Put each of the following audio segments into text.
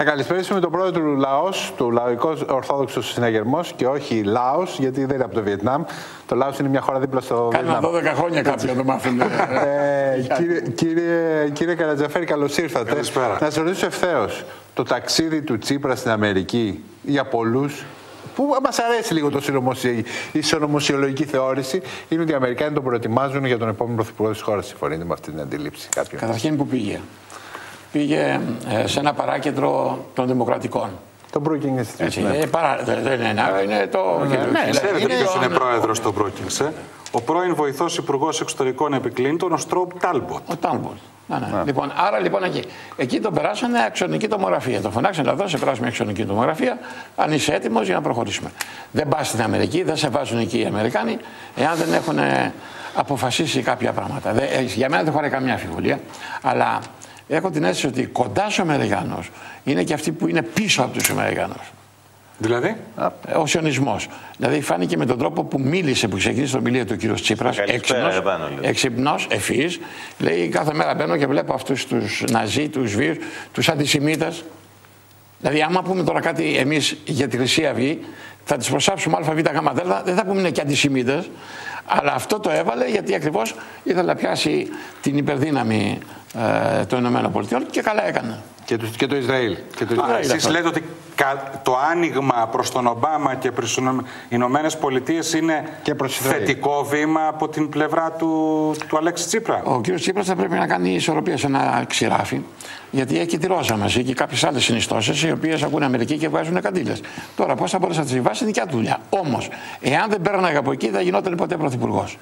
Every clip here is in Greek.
Θα καλησπέρισουμε τον πρόεδρο του Λαό, του Λαοικό Ορθόδοξος Συναγερμός και όχι Λάος, γιατί δεν είναι από το Βιετνάμ. Το Λάος είναι μια χώρα δίπλα στο Κάνα Βιετνάμ. 12 χρόνια κάποιοι το μάθουν. Ε, κύριε, κύριε, κύριε Καρατζαφέρη, καλώς ήρθατε. Καλησπέρα. Να σα ρωτήσω ευθέως, το ταξίδι του Τσίπρα στην Αμερική για πολλούς που μας αρέσει λίγο το συνωμοσι... η συνωμοσιολογική θεώρηση είναι ότι οι Αμερικάνοι τον προετοιμάζουν για τον επόμενο πρωθυπουργό της χώρας. Συμφωνείτε με αυτή την αντίληψη κάποιον. Καταρχήν που πήγε; Πήγε ε, σε ένα παράκεντρο των Δημοκρατικών. Το Brookings Institute. Έτσι, ναι. ε, παρά, δεν δεν είναι ένα, είναι το... ναι, ναι, Ξέρετε Είναι ποιος είναι τον- πρόεδρος του Brookings, ε; Ο πρώην βοηθός Υπουργός Εξωτερικών επί Κλίντον, ο Στρόμπ Τάλμποτ. Ο Τάλμποτ. Ναι, ναι. Λοιπόν, άρα λοιπόν εκεί. Εκεί τον περάσανε αξονική τομογραφία. Τον φωνάξανε εδώ, σε περάσουμε αξονική τομογραφία. Αν είσαι έτοιμος για να προχωρήσουμε. Δεν πας στην Αμερική, δεν σε βάζουν εκεί οι Αμερικάνοι, εάν δεν έχουν ε, αποφασίσει κάποια πράγματα. Δεν- ε, για μένα δεν χωράει καμιά αμφιβολία. Αλλά έχω την αίσθηση ότι κοντάς στου Αμερικάνου είναι και αυτοί που είναι πίσω από τους Αμερικάνους. Δηλαδή, Ο σιωνισμός. Δηλαδή φάνηκε με τον τρόπο που μίλησε, που ξεκίνησε το ομιλία του κύριο Τσίπρας. Καλησπέρα, επάνω, λέω. Έξυπνος, ευφυής. Λέει κάθε μέρα μπαίνω και βλέπω αυτούς τους Ναζί, τους βίου, τους αντισημίτες. Δηλαδή, άμα πούμε τώρα κάτι εμείς για τη Χρυσή Αυγή, θα τις προσάψουμε ΑΒ γ δεν θα πούμε είναι και αντισημίτες. Αλλά αυτό το έβαλε γιατί ακριβώς ήθελε να πιάσει την υπερδύναμη ε, των ΗΠΑ και καλά έκανε. Και, το, και το Ισραήλ. Και το Ισραήλ. είναι εσείς αυτό. λέτε ότι κα- το άνοιγμα προς τον Ομπάμα και προς τις Ηνωμένες Πολιτείες είναι Και προς Ισραήλ. θετικό βήμα από την πλευρά του, του Αλέξη Τσίπρα. Ο κ. Τσίπρας θα πρέπει να κάνει ισορροπία σε ένα ξηράφι, γιατί έχει και τη Ρόζα μαζί και κάποιες άλλες συνιστώσεις, οι οποίες ακούνε Αμερική και βγάζουν καντήλες. Τώρα, πώς θα μπορέσει να τις συμβάσει είναι δικιά του δουλειά. Όμως, εάν δεν πέρναγε από εκεί, δεν γινόταν ποτέ πρωθυπουργός.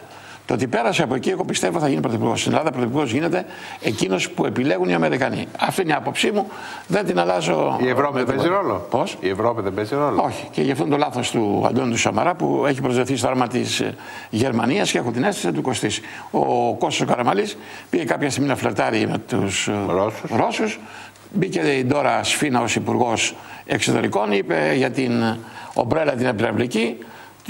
Το ότι πέρασε από εκεί, εγώ πιστεύω θα γίνει πρωθυπουργός. Στην Ελλάδα, πρωθυπουργός γίνεται εκείνος που επιλέγουν οι Αμερικανοί. Αυτή είναι η άποψή μου. Δεν την αλλάζω. Η Ευρώπη δεν παίζει ρόλο; Πώς; Η Ευρώπη δεν παίζει ρόλο; Όχι. Και γι' αυτό το λάθος του Αντώνη του Σαμαρά που έχει προσδεθεί στο άρμα της Γερμανίας και έχω την αίσθηση να του κοστίσει. Ο Κώστας ο Καραμαλής πήγε κάποια στιγμή να φλερτάρει με τους Ρώσους. Ρώσους. Μπήκε η Ντόρα Σφίνα ως υπουργός εξωτερικών, είπε για την ομπρέλα την επιτραυλική.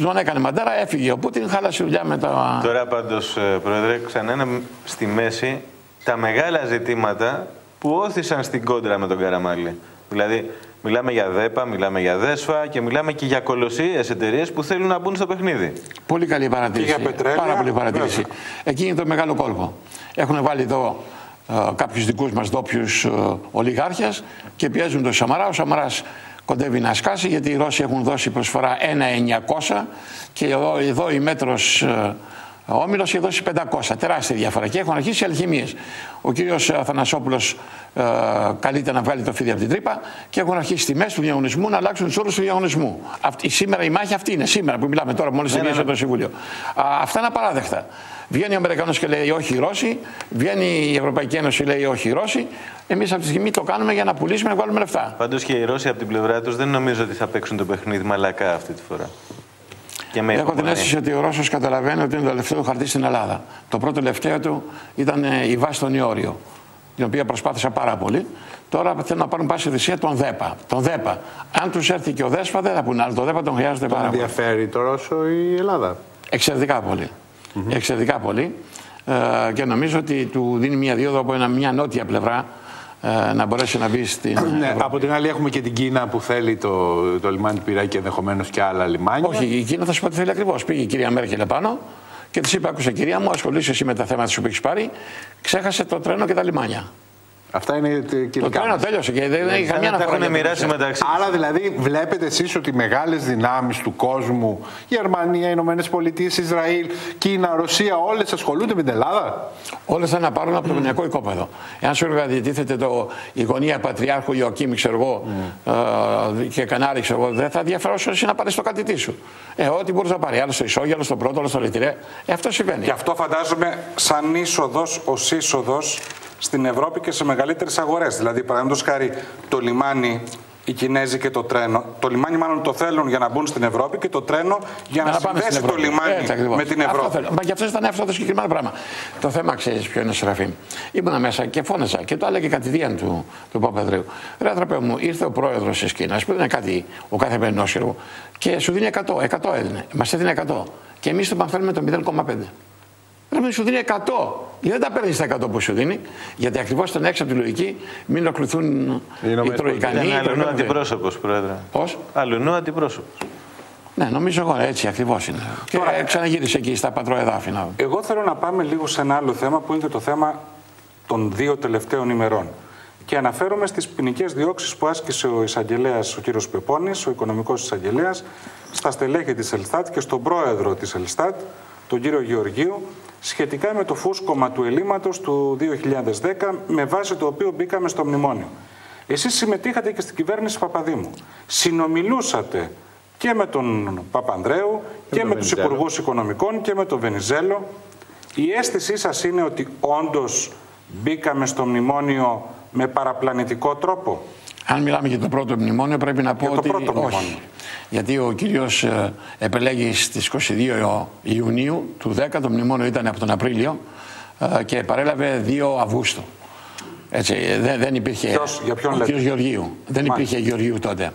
Τον έκανε μαντάρα, έφυγε ο Πούτιν, χάλασε δουλειά με τα. Τώρα πάντως, ε, Πρόεδρε, ξανά είναι στη μέση τα μεγάλα ζητήματα που όθησαν στην κόντρα με τον Καραμάλη. Δηλαδή, μιλάμε για ΔΕΠΑ, μιλάμε για ΔΕΣΦΑ και μιλάμε και για κολοσσίες εταιρείες που θέλουν να μπουν στο παιχνίδι. Πολύ καλή παρατήρηση. Και για πετρέλαια, Πάρα πολύ παρατήρηση. βέβαια. Εκεί είναι το μεγάλο κόλπο. Έχουν βάλει εδώ ε, κάποιους δικούς μας ντόπιους ε, ολιγάρχες και πιέζουν τον Σαμαρά. Ο Σαμαράς κοντεύει να σκάσει γιατί οι Ρώσοι έχουν δώσει προσφορά 1.900 και εδώ, εδώ η μέτρος. Ε, ο Όμιλος έχει δώσει 500. Τεράστια διαφορά. Και έχουν αρχίσει οι αλχημίες. Ο κύριος Αθανασόπουλος ε, καλείται να βγάλει το φίδι από την τρύπα και έχουν αρχίσει στη μέση του διαγωνισμού να αλλάξουν τους όρους του διαγωνισμού. Αυτή, σήμερα η μάχη αυτή είναι. Σήμερα που μιλάμε τώρα, μόλις τελείωσε το Συμβούλιο. Α, αυτά είναι απαράδεκτα. Βγαίνει ο Αμερικανό και λέει όχι οι Ρώσοι, βγαίνει η Ευρωπαϊκή Ένωση και λέει όχι οι Ρώσοι. Εμείς αυτή τη στιγμή το κάνουμε για να πουλήσουμε να βγάλουμε λεφτά. Πάντως και οι Ρώσοι από την πλευρά τους δεν νομίζω ότι θα παίξουν το παιχνίδι μαλακά αυτή τη φορά. Και με Έχω την υπομονή. αίσθηση ότι ο Ρώσος καταλαβαίνει ότι είναι το τελευταίο χαρτί στην Ελλάδα. Το πρώτο τελευταίο του ήταν ε, η βάση στον Ιόριο, την οποία προσπάθησα πάρα πολύ. Τώρα θέλουν να πάρουν πάση θυσία τον ΔΕΠΑ. Τον ΔΕΠΑ. Αν τους έρθει και ο ΔΕΣΠΑ δεν θα πούνε, αλλά το ΔΕΠΑ τον χρειάζεται πάρα πολύ. Ενδιαφέρει το Ρώσο η Ελλάδα; Εξαιρετικά πολύ. Εξαιρετικά πολύ. Ε, και νομίζω ότι του δίνει μια δίωδο από ένα, μια νότια πλευρά ε, να μπορέσει να μπει στην. Ναι, από την άλλη έχουμε και την Κίνα που θέλει το, το λιμάνι του Πυράκη και ενδεχομένως και άλλα λιμάνια. Όχι, η Κίνα θα σου πω τι θέλει ακριβώς. Πήγε η κυρία Μέρκελ επάνω και της είπε: Άκουσε, κυρία μου, ασχολείσαι εσύ με τα θέματα σου που έχεις πάρει. Ξέχασε το τρένο και τα λιμάνια. Αυτά είναι Το κοινικά. τρένο τέλειωσε και δεν έχει Σαν καμιά να τα αναφορά. έχουν για το μοιράσει τρένο. μεταξύ Άρα δηλαδή βλέπετε εσείς ότι οι μεγάλες δυνάμεις του κόσμου, Γερμανία, Ηνωμένες Πολιτείες, Ισραήλ, Κίνα, Ρωσία, όλες ασχολούνται με την Ελλάδα; Όλες θα να πάρουν από το μηνιακό οικόπεδο. Εάν σου έλεγα διατίθεται το, η γωνία Πατριάρχου Ιωακήμ, ξέρω εγώ, ε, και Κανάρι, ξέρω εγώ, δεν θα ενδιαφερόσουν εσύ να πάρεις το κατητή σου. Ε, ό,τι μπορείς να πάρεις. Άλλο στο Ισόγειο, άλλο στο πρώτο, άλλο στο Ρετυρέ. Ε, αυτό συμβαίνει. Και αυτό φαντάζομαι σαν είσοδος ως είσοδος στην Ευρώπη και σε μεγαλύτερες αγορές. Δηλαδή, παραδείγματος χάρη, το λιμάνι, οι Κινέζοι και το τρένο. Το λιμάνι, μάλλον το θέλουν για να μπουν στην Ευρώπη και το τρένο για να, πάμε στην συνδέσει το Ευρώπη. λιμάνι Έτσι ακριβώς. με την Αυτό Ευρώπη. θέλω. Μα γι' αυτό ήταν αυτό το συγκεκριμένο πράγμα. Το θέμα ξέρεις ποιο είναι, Σεραφείμ. Ήμουνα μέσα και φώναζα και το έλεγε κατηδίαν του, του Παπαδρέου. Ρε τραπέ μου, ήρθε ο πρόεδρος της Κίνας που είναι κάτι ο κάθε πενό και σου δίνει 100, 100 έδινε. Μας έδινε 100. Και εμείς το θέλουμε το 0,5. Πρέπει να σου δίνει 100. Γιατί δεν τα παίρνεις στα 100 που σου δίνει, γιατί ακριβώς ήταν έξω από τη λογική, μην ενοχληθούν οι Τροϊκανοί. Είναι οι αλλονού Τροϊκανοί. αντιπρόσωπος, Πρόεδρε. Πώς; Αλλονού αντιπρόσωπος. Ναι, νομίζω εγώ έτσι ακριβώς είναι. Και ξαναγύρισε εκεί στα πατροεδάφη. να- Εγώ θέλω να πάμε λίγο σε ένα άλλο θέμα που είναι και το θέμα των δύο τελευταίων ημερών. Και αναφέρομαι στις ποινικές διώξεις που άσκησε ο εισαγγελέας, ο κύριος Πεπώνης, ο οικονομικός εισαγγελέας, στα στελέχη της Ελστάτ και στον πρόεδρο της Ελστάτ, τον κύριο Γεωργίου, σχετικά με το φούσκωμα του ελλείμματος του 2010, με βάση το οποίο μπήκαμε στο μνημόνιο. Εσείς συμμετείχατε και στην κυβέρνηση Παπαδήμου. Συνομιλούσατε και με τον Παπανδρέου και, τον με τους Βενιζέλο. υπουργούς οικονομικών και με τον Βενιζέλο. Η αίσθησή σας είναι ότι όντως μπήκαμε στο μνημόνιο με παραπλανητικό τρόπο; Αν μιλάμε για το πρώτο μνημόνιο, πρέπει να πω Για το ότι πρώτο μνημόνιο. όχι. Γιατί ο κύριος ε, επελέγει στις 22 Ιουνίου του 10, το μνημόνιο ήταν από τον Απρίλιο ε, και παρέλαβε 2 Αυγούστου. Έτσι, ε, δεν, δεν υπήρχε. Ποιος, για ποιον ο λέτε; κύριος Γεωργίου. Δεν Μάλιστα. υπήρχε Γεωργίου τότε.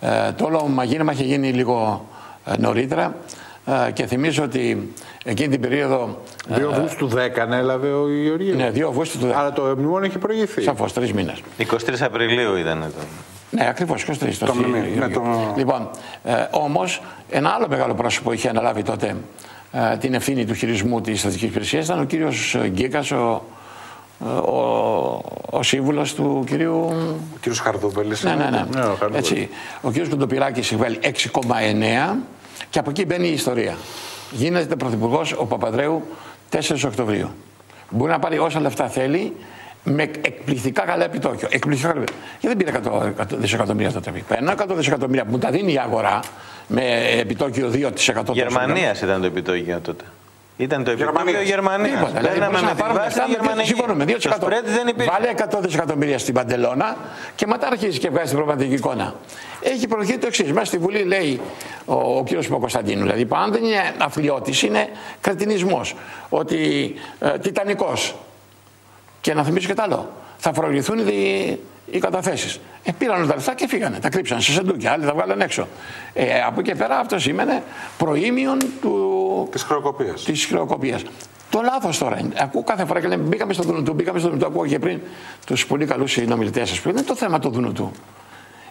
Ε, το όλο μαγείρεμα είχε γίνει λίγο ε, νωρίτερα ε, και θυμίζω ότι εκείνη την περίοδο. 2 Αυγούστου 10 ανέλαβε ο Γεωργίου. Ναι, 2 Αυγούστου του 10. Αλλά το μνημόνιο έχει προηγηθεί. Σαφώς, τρεις μήνες. 23 Απριλίου ήταν το. Ναι, ακριβώς. 23 το, Το μνημείο, ναι, το- Λοιπόν, ε, όμως ένα άλλο μεγάλο πρόσωπο είχε αναλάβει τότε ε, την ευθύνη του χειρισμού της στατική υπηρεσίας ήταν ο κύριος Γκίκα, ο, ο, ο σύμβουλος του κυρίου. Ο κύριος Χαρδούβελης. Ναι, ναι, ναι. Ναι, ο Χαρδούβελης. Έτσι, ο κύριος Κοντοπυράκης συμβαίνει 6,9 και από εκεί μπαίνει η ιστορία. Γίνεται πρωθυπουργός ο Παπαδρέου 4 Οκτωβρίου. Μπορεί να πάρει όσα λεφτά θέλει με εκπληκτικά καλά επιτόκιο. Εκπληκτικά καλά. Γιατί δεν πήρε 100, 100 δισεκατομμύρια τότε. Παίρνω 100 δισεκατομμύρια που μου τα δίνει η αγορά με επιτόκιο 2%. τόσο Γερμανίας ήταν το επιτόκιο τότε. Ήταν το επιτόκιο Γερμανίας. Γερμανίας. Τίποτα. Δηλαδή, Παίρναμε μπορούσαμε με να τη πάρουμε βάση λεφτά τη με δύο- Γερμανική. Συμφωνούμε, 2%. Το spread δεν υπήρχε. Βάλε 100 δισεκατομμύρια στην Παντελώνα και μετά αρχίζει και βγάζει την πραγματική εικόνα. Έχει προηγηθεί το εξής. Μέσα στη Βουλή λέει ο, ο κ. Παπακοσταντίνου. Δηλαδή, αν δεν είναι αφιλιώτης, είναι κρετινισμός. Ότι ε, τιτανικός. Και να θυμίσω και τ' άλλο. Θα φορολογηθούν οι, οι καταθέσεις. Ε, πήραν τα λεφτά και φύγανε. Τα κρύψαν σε σεντούκια. Άλλοι τα βγάλαν έξω. Ε, από εκεί και πέρα αυτό σήμαινε προήμιον του, Της χρεοκοπίας. της χρεοκοπίας. Το λάθος τώρα είναι. Ακούω κάθε φορά και λέμε μπήκαμε στο Δουνουτού, μπήκαμε στο Δουνουτού. Ακούω και πριν τους πολύ καλούς συνομιλητές σας που είναι το θέμα του Δουνουτού.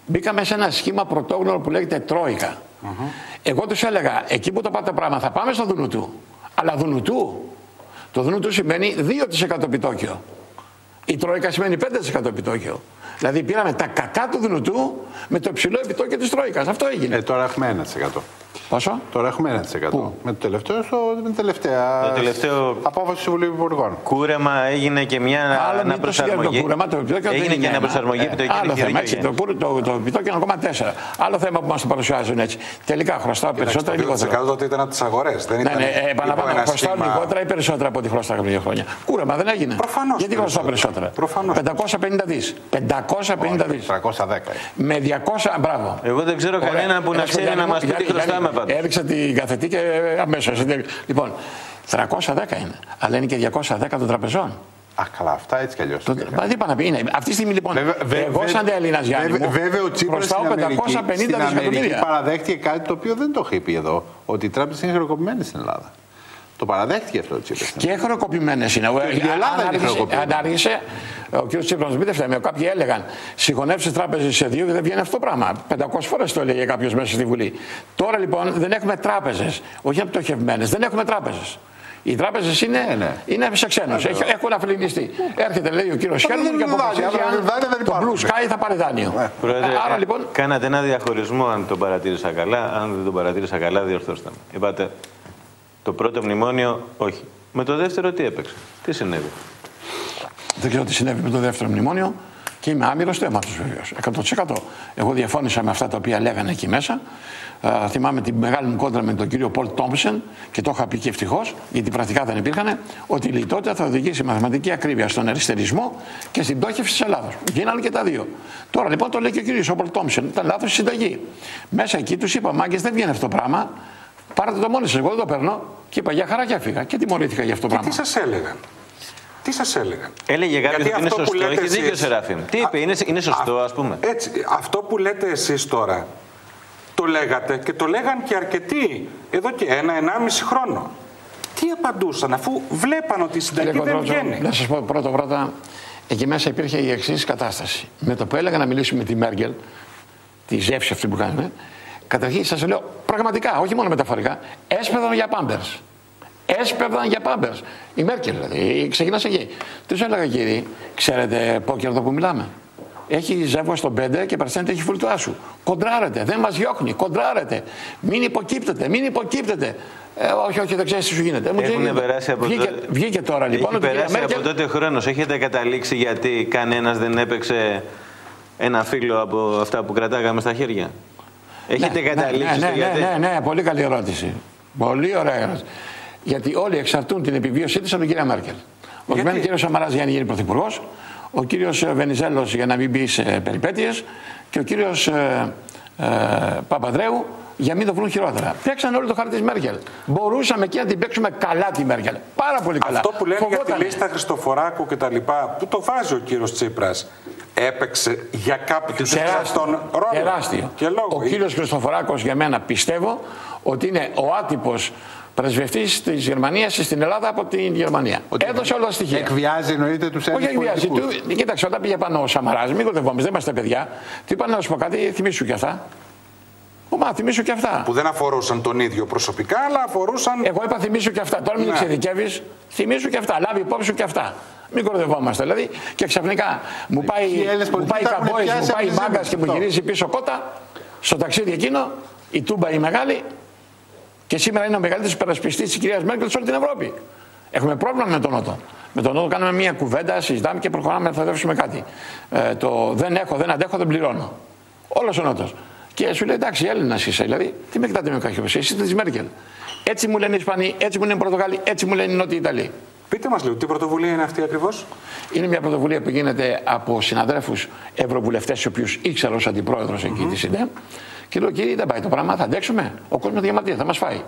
Μπήκαμε σε ένα σχήμα πρωτόγνωρο που λέγεται Τρόικα. Εγώ τους έλεγα, εκεί που το πάτε πράγμα, θα πάμε στο Δουνουτού. Αλλά Δουνουτού. Το Δουνουτού σημαίνει 2% επιτόκιο. Η Τρόικα σημαίνει 5% επιτόκιο. Δηλαδή πήραμε τα κακά του Δουνουτού με το υψηλό επιτόκιο της Τρόικας. Αυτό έγινε. Ε, τώρα έχουμε 1%. Πόσο; Τώρα έχουμε 1%. Με το τελευταίο, στο, με την τελευταία Το τελευταίο- απόφαση του Συμβουλίου Υπουργών. Κούρεμα έγινε και μια Άλλο μην το αναπροσαρμογή. συγκρίνουμε, το κούρεμα, το επιτόκιο δεν Έγινε είναι και ένα. αναπροσαρμογή Ε, επιτοκίου. Άλλο είχε θέμα, δίκιο. έτσι. Το, κούρ- το, το επιτόκιο είναι 1,4. Άλλο θέμα που μας το παρουσιάζουν έτσι. Τελικά χρωστάω περισσότερα ή Το 2% λιγότερα. τότε ήταν από τις αγορές. Δεν Ναι, ήταν ναι, ε, υπό επαναλαμβάνω, ένα χρωστάω σχήμα- λιγότερα ή περισσότερα από ό,τι χρωστάγα πριν δύο χρόνια. Κούρεμα δεν έγινε. Προφανώς Γιατί χρωστάω περισσότερα; Προφανώς. 550 δις. 550 δις. 310. Με 200. Μπράβο. Εγώ δεν ξέρω Ωραία. κανένα που να Ένας ξέρει να Γιάννη μας μου, πει τι Γιάννη, χρωστάμε Γιάννη, πάντω. Έριξα την καθετή και αμέσως. Λοιπόν, 310 είναι. Αλλά είναι και 210 των τραπεζών. Α, καλά, αυτά έτσι κι αλλιώς. Το, μα τι είπα να πει, είναι. Αυτή τη στιγμή λοιπόν, Βέβαια, βε- εγώ βε- σαν Έλληνας Γιάννη βέβαια- μου, Βέβαια, ο Τσίπρας χρωστάω στην Αμερική, 550 στην Αμερική δισεκατομμύρια. παραδέχτηκε κάτι το οποίο δεν το είχε πει εδώ. Ότι οι τράπεζες είναι χρεοκοπημένες στην Ελλάδα. Το παραδέχτηκε αυτό ο Τσίπρας. Και χρεοκοπημένες είναι. Και η Ελλάδα είναι χρεοκοπημένη. Αν άργησε, ο κ. Τσίπρας μην δεν φταίμε. Κάποιοι έλεγαν συγχωνεύσεις τράπεζες σε δύο και δεν βγαίνει αυτό το πράγμα. 500 φορές το έλεγε κάποιος μέσα στη Βουλή. Τώρα λοιπόν δεν έχουμε τράπεζες, όχι απτωχευμένε, δεν έχουμε τράπεζες. Οι τράπεζες είναι, Ναι, ναι. είναι σε ξένους. Έχουν αφιλινιστεί. Έρχεται, λέει ο κύριος Χέρμαν δίνουν και δάνεια, αποφασίζει αλλά αν δάνεια δεν το υπάρχουν. Blue Sky θα πάρει δάνειο. Πρόεδρε, Άρα ε, λοιπόν κάνατε ένα διαχωρισμό αν τον παρατήρησα καλά. Αν δεν τον παρατήρησα καλά, διορθώστε με. Είπατε το πρώτο μνημόνιο, όχι. Με το δεύτερο τι έπαιξε, τι συνέβη; Δεν ξέρω τι συνέβη με το δεύτερο μνημόνιο και είμαι άμυρος του αίματος βεβαίως. 100%. Εγώ διαφώνησα με αυτά τα οποία λέγανε εκεί μέσα. Α, θυμάμαι την μεγάλη μου κόντρα με τον κύριο Πολ Τόμψεν και το είχα πει και ευτυχώς, γιατί πρακτικά δεν υπήρχαν, ότι η λιτότητα θα οδηγήσει μαθηματική ακρίβεια στον αριστερισμό και στην πτώχευση τη Ελλάδα. Γίνανε και τα δύο. Τώρα λοιπόν το λέει και ο κύριος Πολ Τόμψεν. Ήταν λάθος η συνταγή. Μέσα εκεί τους είπα, μάγκες δεν βγαίνει αυτό το πράγμα. Πάρετε το μόνοι σας. Εγώ δεν το παίρνω. Και είπα για χαρά και έφυγα. Και τιμωρήθηκα για αυτό το Και πράγμα. τι σας έλεγαν; Τι σας έλεγαν. Έλεγε κάποιος Γιατί ότι είναι αυτό που σωστό. λέτε Έχεις δίκιο εσείς- Σεράφιμ. Τι είπε, Α, είναι, είναι σωστό, α- ας πούμε. Έτσι, αυτό που λέτε εσείς τώρα, το λέγατε και το λέγαν και αρκετοί εδώ και ένα, ενάμιση χρόνο. τι απαντούσαν, αφού βλέπαν ότι η συνταγή Κύριε δεν Κοντρότσο, βγαίνει; Να σας πω πρώτα πρώτα, εκεί μέσα υπήρχε η εξής κατάσταση. Με το που έλεγα να μιλήσουμε με τη Μέρκελ, τη ζεύση αυτή που κάνουμε, καταρχήν σας λέω πραγματικά, όχι μόνο μεταφορικά, έσπεδαν για πάμπερ. Έσπεδαν για πάμπερ. Η Μέρκελ δηλαδή, ξεκινάς εκεί. Του έλεγα κύριοι, ξέρετε πόκερ εδώ που μιλάμε; Έχει ζεύγο στον 5 και παρσέντε έχει φουλτουά σου. Κοντράρετε, δεν μας διώχνει, κοντράρετε. Μην υποκύπτετε, μην υποκύπτετε. Ε, όχι, όχι, δεν ξέρεις τι σου γίνεται. Μου Έχουν λέει, περάσει από βγήκε, το- βγήκε τώρα λοιπόν Έχει ότι η κυρία περάσει Μέρκελ από τότε χρόνος. Έχετε καταλήξει γιατί κανένας δεν έπαιξε ένα φύλλο από αυτά που κρατάγαμε στα χέρια; Έχετε ναι, καταλήξει ναι, στο ναι, γιατί. ναι, ναι, ναι, πολύ καλή ερώτηση. Πολύ ωραία ερώτηση. Γιατί όλοι εξαρτούν την επιβίωσή της από την κυρία Μέρκελ. Ο Γιατί; κύριος Σαμαράς για να γίνει πρωθυπουργός, ο κύριος Βενιζέλος για να μην μπει σε περιπέτειες και ο κύριος ε, ε, Παπαδρέου για να μην το βρουν χειρότερα. Παίξαν όλο το χάρτη της Μέρκελ. Μπορούσαμε εκεί να την παίξουμε καλά τη Μέρκελ. Πάρα πολύ καλά. Αυτό που λένε για Φοβότανε. τη λίστα Χριστοφοράκου και τα λοιπά, που το βάζει ο κύριος Τσίπρας, έπαιξε για κάποιον Τεράστιο. τον ρόλο. τεράστιο. Και λόγο. Ο κύριος Χριστοφοράκος για μένα πιστεύω ότι είναι ο άτυπος πρεσβευτής της Γερμανίας στην Ελλάδα από την Γερμανία. Έδωσε όλα τα στοιχεία. Εκβιάζει εννοείται τους Όχι Έλληνε εκβιάζει. πολιτικούς. Του, κοίταξε, όταν πήγε πάνω ο Σαμαράς, μην κοντευόμαστε, δεν είμαστε παιδιά. Του είπα να σου πω κάτι, θυμίσου και αυτά. Μα θυμίσου και αυτά. Που δεν αφορούσαν τον ίδιο προσωπικά, αλλά αφορούσαν. Εγώ είπα θυμίσου και αυτά. Τώρα μην Ναι. εξειδικεύει, θυμίσου και αυτά. Λάβει υπόψη σου και αυτά. Μην κορδευόμαστε δηλαδή. Και ξαφνικά μου πάει, Οι Έλληνες μου πολιτικοί πάει τα έχουν καμπόης, πιάσει μου πάει από τη μάγκα ζήμη. και μου Αυτό. γυρίζει πίσω κότα στο ταξίδι εκείνο, η τούμπα η μεγάλη. Και σήμερα είναι ο μεγαλύτερος υπερασπιστής της κυρίας Μέρκελ σε όλη την Ευρώπη. Έχουμε πρόβλημα με τον Νότο. Με τον Νότο κάνουμε μια κουβέντα, συζητάμε και προχωράμε να θα κάτι. Ε, το δεν έχω, δεν αντέχω, δεν πληρώνω. Όλος ο Νότος. Και σου λέει εντάξει, Έλληνας είσαι. Δηλαδή, τι με κοιτάτε με καχυποψία, εσύ είστε της Μέρκελ. Έτσι μου λένε οι Ισπανοί, έτσι μου λένε οι Πορτογάλοι, έτσι μου λένε οι Νότιοι Ιταλοί. Πείτε μας λίγο, τι πρωτοβουλία είναι αυτή ακριβώς; Είναι μια πρωτοβουλία που γίνεται από συναδέλφου ευρωβουλευτές, του οποίους ήξερα ως αντιπρόεδρος εκεί της ΣΥΝΤΕΜ. Και λέω, κύριε, δεν πάει το πράγμα, θα αντέξουμε. Ο κόσμος διαμαρτύρεται, θα μας φάει.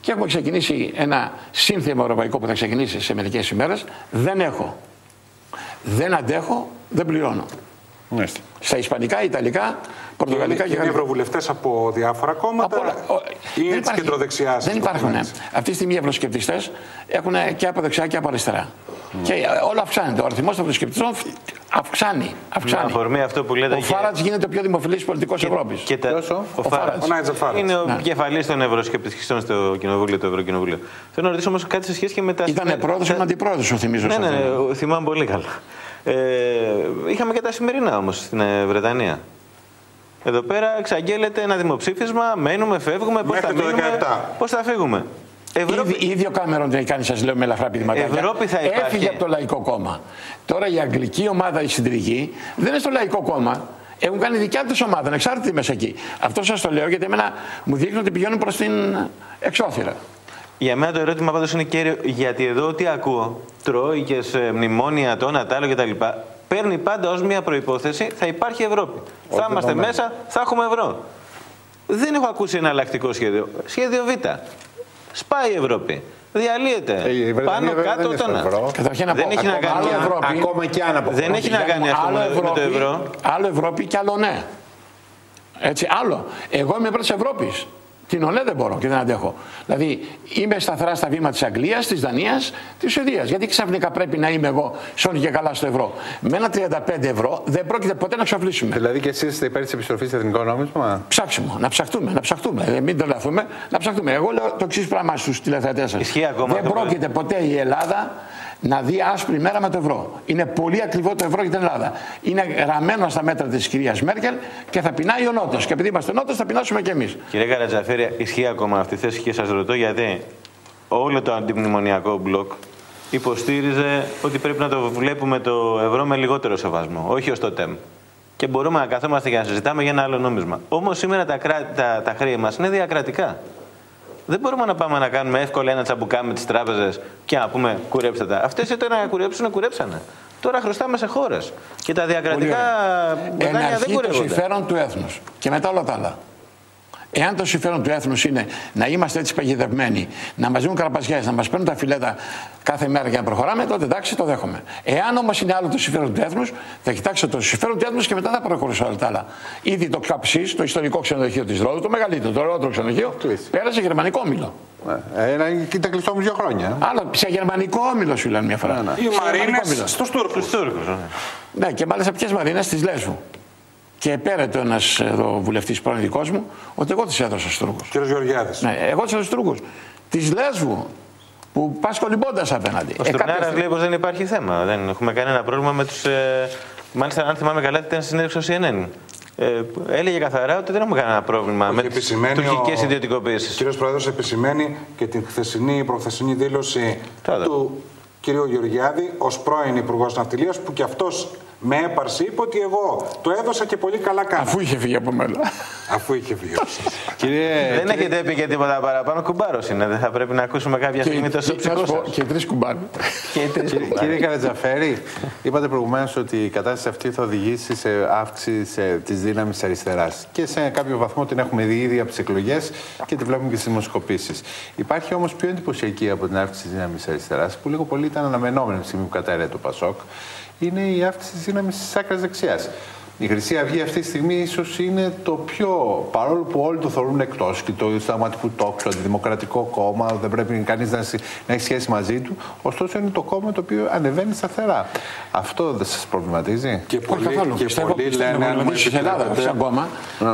Και έχουμε ξεκινήσει ένα σύνθημα ευρωπαϊκό που θα ξεκινήσει σε μερικές ημέρες. Δεν έχω. Δεν αντέχω, δεν πληρώνω. Μάλιστα. Στα ισπανικά, ιταλικά, πορτογαλικά και είναι γαλλικά. ευρωβουλευτές από διάφορα κόμματα. Από όλα. Ο- Είναι δεν της κεντροδεξιάς. Δεν υπάρχουν. ναι. Αυτή τη στιγμή οι ευρωσκεπτιστές έχουν και από δεξιά και από αριστερά. Και ε, όλο αυξάνεται. Ο αριθμός των ευρωσκεπτιστών αυξάνει. Με αυξάνει. αφορμή αυτό που λέτε. Ο Φάρατ γίνεται ο πιο δημοφιλής πολιτικός Ευρώπης. Και τα... Ποιος ο; Ο, Ο Φάρατς. Φάρατς. Ο Νάιτζελ Φάρατς. Είναι ο Ναι. κεφαλής των ευρωσκεπτικιστών στο κοινοβούλιο, το Ευρωκοινοβούλιο. Θέλω να ρωτήσω όμως κάτι σε σχέση και με τα. Ήταν σημερι- πρόεδρος τα- και αντιπρόεδρος, σου θυμίζω. Ναι, σε ναι, αυτό. ναι, θυμάμαι πολύ καλά. Ε, είχαμε και τα σημερινά όμως στην ε, Βρετανία. Εδώ πέρα εξαγγέλλεται ένα δημοψήφισμα, μένουμε, φεύγουμε, πώς Μέχρι θα το μείνουμε, 17. πώς θα φύγουμε; Ευρώπη... Ήδη, ήδη ο Κάμερον τι κάνει, σας λέω με ελαφρά πηδηματάκια. Ευρώπη θα υπάρχει. Έφυγε από το Λαϊκό Κόμμα. Τώρα η αγγλική ομάδα, η συντηρική, δεν είναι στο Λαϊκό Κόμμα. Έχουν κάνει δικιά τους ομάδα, ανεξάρτητη μέσα εκεί. Αυτό σας το λέω γιατί εμένα μου δείχνει ότι πηγαίνουν προς την εξώθυρα. Για μένα το ερώτημα πάντως είναι κέριο, γιατί εδώ ό,τι ακούω, τρόικες, ε, μνημόνια, το ένα, το άλλο κτλ. Παίρνει πάντα ως μια προϋπόθεση θα υπάρχει Ευρώπη. θα είμαστε δεδομένο. μέσα, θα έχουμε ευρώ. Δεν έχω ακούσει εναλλακτικό σχέδιο. Σχέδιο Β. Σπάει η Ευρώπη. Διαλύεται. Ε, η Βρετανία Πάνω βέβαια κάτω δεν είναι στο το ένα. ευρώ. Καταρχήν να Δεν πω, έχει να ακόμα κάνει- άλλο Ευρώπη, Ακόμα και αν αποχωρήσει. Δεν έχει να κάνει αυτό άλλο με, με το Ευρώπη, ευρώ. άλλο Ευρώπη και άλλο ναι. Έτσι, άλλο. Εγώ είμαι υπέρ της Ευρώπης. Την ΟΝΕ δεν μπορώ και δεν αντέχω. Δηλαδή, είμαι σταθερά στα βήματα της Αγγλίας, της Δανίας, της Σουηδίας. Γιατί ξαφνικά πρέπει να είμαι εγώ σώνει και καλά στο ευρώ. Με ένα 35 ευρώ δεν πρόκειται ποτέ να ξοφλήσουμε. Δηλαδή και εσείς είστε υπέρ της επιστροφής στο εθνικό νόμισμα; Ψάξιμο, να ψαχτούμε, να ψαχτούμε. Ε, μην τρελαθούμε, να ψαχτούμε. Εγώ λέω το εξής πράγμα στους τηλεθεατές σας. Ισχύει ακόμα Δεν αυτό που πρόκειται ποτέ η Ελλάδα να δει άσπρη μέρα με το ευρώ. Είναι πολύ ακριβό το ευρώ για την Ελλάδα. Είναι γραμμένο στα μέτρα της κυρίας Μέρκελ και θα πεινάει ο Νότος. Και επειδή είμαστε Νότος, θα πεινάσουμε κι εμείς. Κύριε Καρατζαφέρη, ισχύει ακόμα αυτή η θέση και σας ρωτώ γιατί όλο το αντιμνημονιακό μπλοκ υποστήριζε ότι πρέπει να το βλέπουμε το ευρώ με λιγότερο σεβασμό, όχι ως το ΤΕΜ. Και μπορούμε να καθόμαστε και να συζητάμε για ένα άλλο νόμισμα. Όμως σήμερα τα, κρά- τα, τα χρέη μας είναι διακρατικά. Δεν μπορούμε να πάμε να κάνουμε εύκολα ένα τσαμπουκά με τις τράπεζες και να πούμε κουρέψτε τα. Αυτές ήταν να κουρέψουν, κουρέψανε. Τώρα χρωστάμε σε χώρες. Και τα διακρατικά δάνεια δεν Εναρχεί το κουρεύονται. συμφέρον του έθνους. Και μετά όλα τα άλλα. Εάν το συμφέρον του έθνους είναι να είμαστε έτσι παγιδευμένοι, να μας δίνουν καρπαζιέ, να μας παίρνουν τα φιλέτα κάθε μέρα για να προχωράμε, τότε εντάξει το δέχομαι. Εάν όμως είναι άλλο το συμφέρον του έθνους, θα κοιτάξετε το συμφέρον του έθνους και μετά θα προχωρήσω όλα τα άλλα. Ήδη το ΚΑΠΣΙ, το ιστορικό ξενοδοχείο της Ρόδου, το μεγαλύτερο, το ωραιότερο ξενοδοχείο, πέρασε γερμανικό όμιλο. Ε, Ένα, ήταν κλειστό μου δύο χρόνια. Άλλο, σε γερμανικό όμιλο σου λένε μια φορά. Ναι, ναι. Οι Σε Μαρίνες γερμανικό όμιλο. στους Τούρκους. Τους Τούρκους, ναι. Ναι, και μάλιστα ποιες μαρίνες τη Λέσβου. Και πέρατε ένας εδώ βουλευτής πρώην δικό μου, ότι εγώ τη έδωσα στους Τούρκους. Κύριος Γεωργιάδης. Ναι, εγώ τη έδωσα στους Τούρκους. Τη Λέσβου, που πας κολυμπώντας απέναντι. Ο Ε, κάποια Στουρνάρα στιγμή- λέει πως δεν υπάρχει θέμα. Δεν έχουμε κανένα πρόβλημα με τους... Ε, μάλιστα, αν θυμάμαι καλά, ήταν συνέντευξη στο CNN. Ε, που έλεγε καθαρά ότι δεν έχουμε κανένα πρόβλημα με τις επισημαίνει τουρκικές ο- ιδιωτικοποίησεις. Ο κύριος Πρόεδρος επισημαίνει και την χθεσινή προχθεσινή δήλωση Τώρα. του κυρίου Γεωργιάδη ως πρώην Υπουργός Ναυτιλίας που και αυτός με έπαρση είπε ότι εγώ το έδωσα και πολύ καλά κάνω. Αφού είχε φύγει από μένα. Αφού είχε βγει. Κύριε, Δεν έχετε πει και τίποτα παραπάνω. Κουμπάρος είναι. Δεν θα πρέπει να ακούσουμε κάποια στιγμή το και, σοψικό να σου πω, σας. και τρεις κουμπάνε. Και οι τρεις Κύριε, κουμπάροι. κύριε Καρατζαφέρη, είπατε προηγουμένως ότι η κατάσταση αυτή θα οδηγήσει σε αύξηση της δύναμης αριστεράς. Και σε κάποιο βαθμό την έχουμε δει ήδη από τις εκλογές και τη βλέπουμε και στις δημοσκοπήσεις. Υπάρχει όμως πιο εντυπωσιακή από την αύξηση της δύναμης αριστεράς, που λίγο πολύ ήταν αναμενόμενη τη στιγμή που κατέρευε το Πασόκ, είναι η αύξηση της δύναμης της άκρας δεξιάς. Η Χρυσή Αυγή αυτή τη στιγμή ίσως είναι το πιο. παρόλο που όλοι το θεωρούν εκτός και το συνταγματικού τόξου, αντιδημοκρατικό κόμμα, δεν πρέπει κανείς να, συ- να έχει σχέση μαζί του. Ωστόσο είναι το κόμμα το οποίο ανεβαίνει σταθερά. Αυτό δεν σας προβληματίζει; Και Όχι πολλοί, καθόλου. και Πιστεύω πολλοί ότι λένε, αν μου στην Ελλάδα, όχι επιτρέπετε, σαν κόμμα.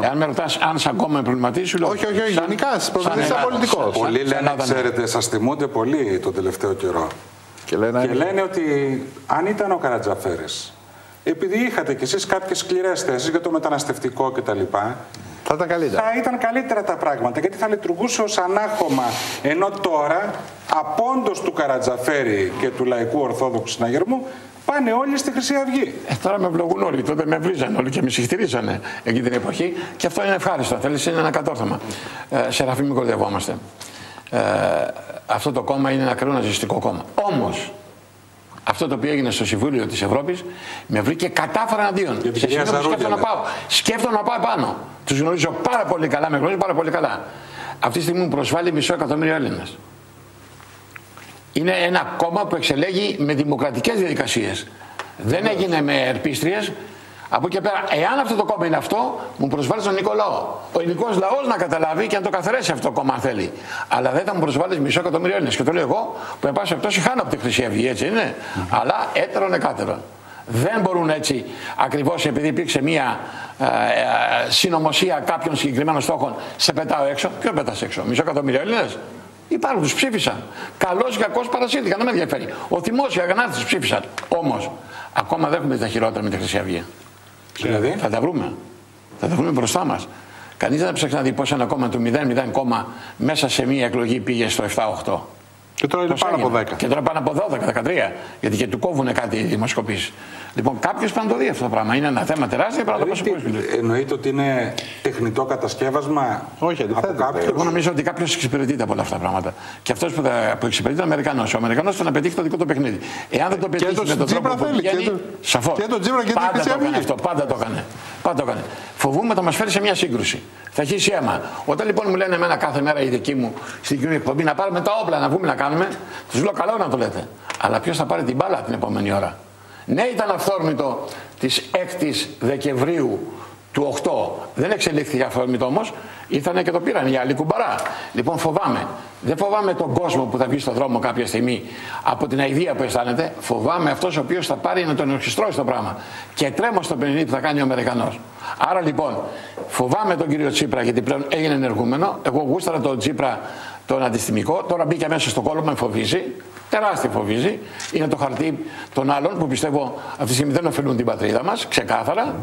Εάν με ρωτάς αν σαν κόμμα με προβληματίζει, σου λέω. Όχι, όχι, όχι, σαν- γενικά, σας προβληματίζει σαν Ελλάδα. πολιτικός. Πολλοί Σαν λένε, Ελλάδα, ναι. ξέρετε, σας θυμούνται πολύ τον τελευταίο καιρό. Και λένε, Και λένε ότι αν ήταν ο Καρατζαφέρης, επειδή είχατε κι εσείς κάποιες σκληρές θέσεις για το μεταναστευτικό κτλ. θα ήταν καλύτερα. Θα ήταν καλύτερα τα πράγματα γιατί θα λειτουργούσε ως ανάχωμα. Ενώ τώρα, απόντος του Καρατζαφέρη και του Λαϊκού Ορθόδοξου Συναγερμού, πάνε όλοι στη Χρυσή Αυγή. Ε, τώρα με ευλογούν όλοι. Τότε με βρίζανε όλοι και με συγχτηρίζανε εκείνη την εποχή. Και αυτό είναι ευχάριστο. Θέλεις, είναι ένα κατόρθωμα. Ε, σε ραφή μην κορδευόμαστε. Ε, αυτό το κόμμα είναι ένα ακραίο ναζιστικό κόμμα. Όμως, αυτό το οποίο έγινε στο Συμβούλιο της Ευρώπης με βρήκε κατάφορα εναντίον. την Σε κυρία σημείο που Ζαρούλια, σκέφτομαι να λέτε. πάω. Σκέφτομαι να πάω επάνω. Τους γνωρίζω πάρα πολύ καλά, με γνωρίζουν πάρα πολύ καλά. Αυτή τη στιγμή μου προσβάλλει μισό εκατομμύριο Έλληνες. Είναι ένα κόμμα που εξελέγει με δημοκρατικές διαδικασίες. Δεν έγινε με ερπίστριες. Από εκεί και πέρα, εάν αυτό το κόμμα είναι αυτό, μου προσβάλλεις τον ελληνικό λαό. Ο ελληνικός λαός να καταλάβει και να το καθαρέσει αυτό το κόμμα, αν θέλει. Αλλά δεν θα μου προσβάλλεις μισό εκατομμύριο Έλληνες. Και το λέω εγώ, που εν πάση περιπτώσει χάνω από τη Χρυσή Αυγή, έτσι είναι. Αλλά έτερον εκάτερον. Δεν μπορούν έτσι, ακριβώς επειδή υπήρξε μία ε, ε, συνωμοσία κάποιων συγκεκριμένων στόχων, σε πετάω έξω. Ποιο πετάς έξω, μισό εκατομμύριο Έλληνες; Υπάρχουν, τους ψήφισαν. Καλός ή κακός παρασύρθηκαν, δεν με ενδιαφέρει. Ο θυμό, οι αγανάκτες του ψήφισαν. Όμως, ακόμα δεν έχουμε δει τα χειρότερα με τη Χρυσή Αυγή. Δηλαδή, Θα τα βρούμε. Θα τα βρούμε μπροστά μας. Κανείς δεν θα ψάξει να δει πώς ένα κόμμα του 0-0 κόμμα μέσα σε μία εκλογή πήγε στο 7-8. Και τώρα είναι Πώς πάνω από έγινε; 10. Και τώρα πάνω από 12-13. Γιατί και του κόβουν κάτι οι δημοσκοπήσεις. Λοιπόν, κάποιος πρέπει να το δει αυτό το πράγμα. Είναι ένα θέμα τεράστιο, πρέπει να το δηλαδή, πάσει τι- εννοείται ότι είναι τεχνητό κατασκεύασμα Όχι, από αντιθέτως. κάποιους. Εγώ νομίζω ότι κάποιος εξυπηρετείται από όλα αυτά τα πράγματα. Και αυτός που, θα- που εξυπηρετεί είναι ο Αμερικανός. Ο Αμερικανός θέλει να πετύχει το δικό του παιχνίδι. Εάν δεν το πετύχει τον με τον Τσίπρα τρόπο που θέλει, και πηγαίνει, τον- σαφώς. και τον Τσίπρα και την πάντα Χρυσή το έκανε Αυγή. αυτό. Πάντα το έκανε. Πάντα το έκανε. Φοβούμαι θα μας φέρει σε μια σύγκρουση. Θα έχει αίμα. Όταν λοιπόν μου λένε εμένα κάθε μέρα οι δικοί μου στην κοινή εκπομπή να πάρουμε τα όπλα να βγούμε να κάνουμε, τους λέω καλό να το λέτε. Αλλά ποιος θα πάρει την μπάλα την επόμενη ώρα; Ναι, ήταν αυθόρμητο της 6η Δεκεμβρίου του 8. Δεν εξελίχθηκε αυθόρμητο όμως. Ήρθανε και το πήραν για άλλη κουμπαρά. Λοιπόν, φοβάμαι. Δεν φοβάμαι τον κόσμο που θα βγει στον δρόμο κάποια στιγμή από την αηδία που αισθάνεται. Φοβάμαι αυτός ο οποίος θα πάρει να τον ενορχιστρώσει το πράγμα. Και τρέμω στο παιχνίδι που θα κάνει ο Αμερικανός. Άρα λοιπόν, φοβάμαι τον κύριο Τσίπρα γιατί πλέον έγινε ενεργούμενο. Εγώ γούσταρα τον Τσίπρα τον αντιστημικό. Τώρα μπήκε μέσα στο κόλλο, με φοβίζει. Τεράστια φοβίζει. Είναι το χαρτί των άλλων που πιστεύω αυτή τη στιγμή δεν ωφελούν την πατρίδα μας, ξεκάθαρα.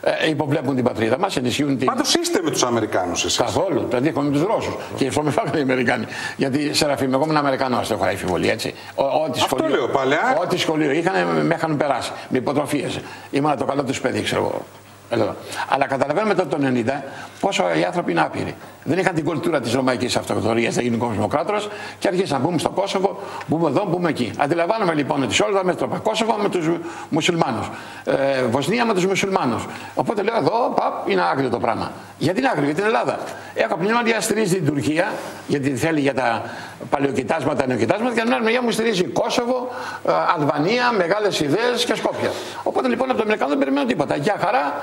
Ε, υποβλέπουν την πατρίδα μας, ενισχύουν την. Πάντως είστε με τους Αμερικάνους εσείς. Καθόλου. Το αντίθετο με τους Ρώσους. Και γι' αυτό με φάγανε οι Αμερικάνοι. Γιατί σε ραφή, εγώ ήμουν Αμερικανός, δεν έχω αμφιβολία έτσι. Ο, ό,τι Αυτό σχολείο, λέω, παλαιά. Ό,τι σχολείο είχαν, με είχαν περάσει. Με υποτροφίες. Ήμουν το καλό τους παιδί, ξέρω εγώ. Εδώ. Αλλά καταλαβαίνουμε τότε το 90 πόσο οι άνθρωποι είναι άπειροι. Δεν είχαν την κουλτούρα της Ρωμαϊκής Αυτοκρατορίας, δεν γίνει δημοκράτορα και αρχίσαν να μπούμε στο Κόσοβο, μπούμε εδώ, μπούμε εκεί. Αντιλαμβάνομαι λοιπόν ότι σε όλα τα μέτωπα Κόσοβο με τους μουσουλμάνους, ε, Βοσνία με τους μουσουλμάνους. Οπότε λέω εδώ, παπ, είναι άγριο το πράγμα. Γιατί είναι άγριο, για την Ελλάδα. Έχω από την άλλη στηρίζει την Τουρκία, γιατί θέλει για τα παλαιοκοιτάσματα, νεοκοιτάσματα, και από την άλλη μεριά μου στηρίζει Κόσοβο, ε, Αλβανία, μεγάλες ιδέες και Σκόπια. Οπότε λοιπόν από το Αμερικανό δεν περιμένω τίποτα. Για χαρά,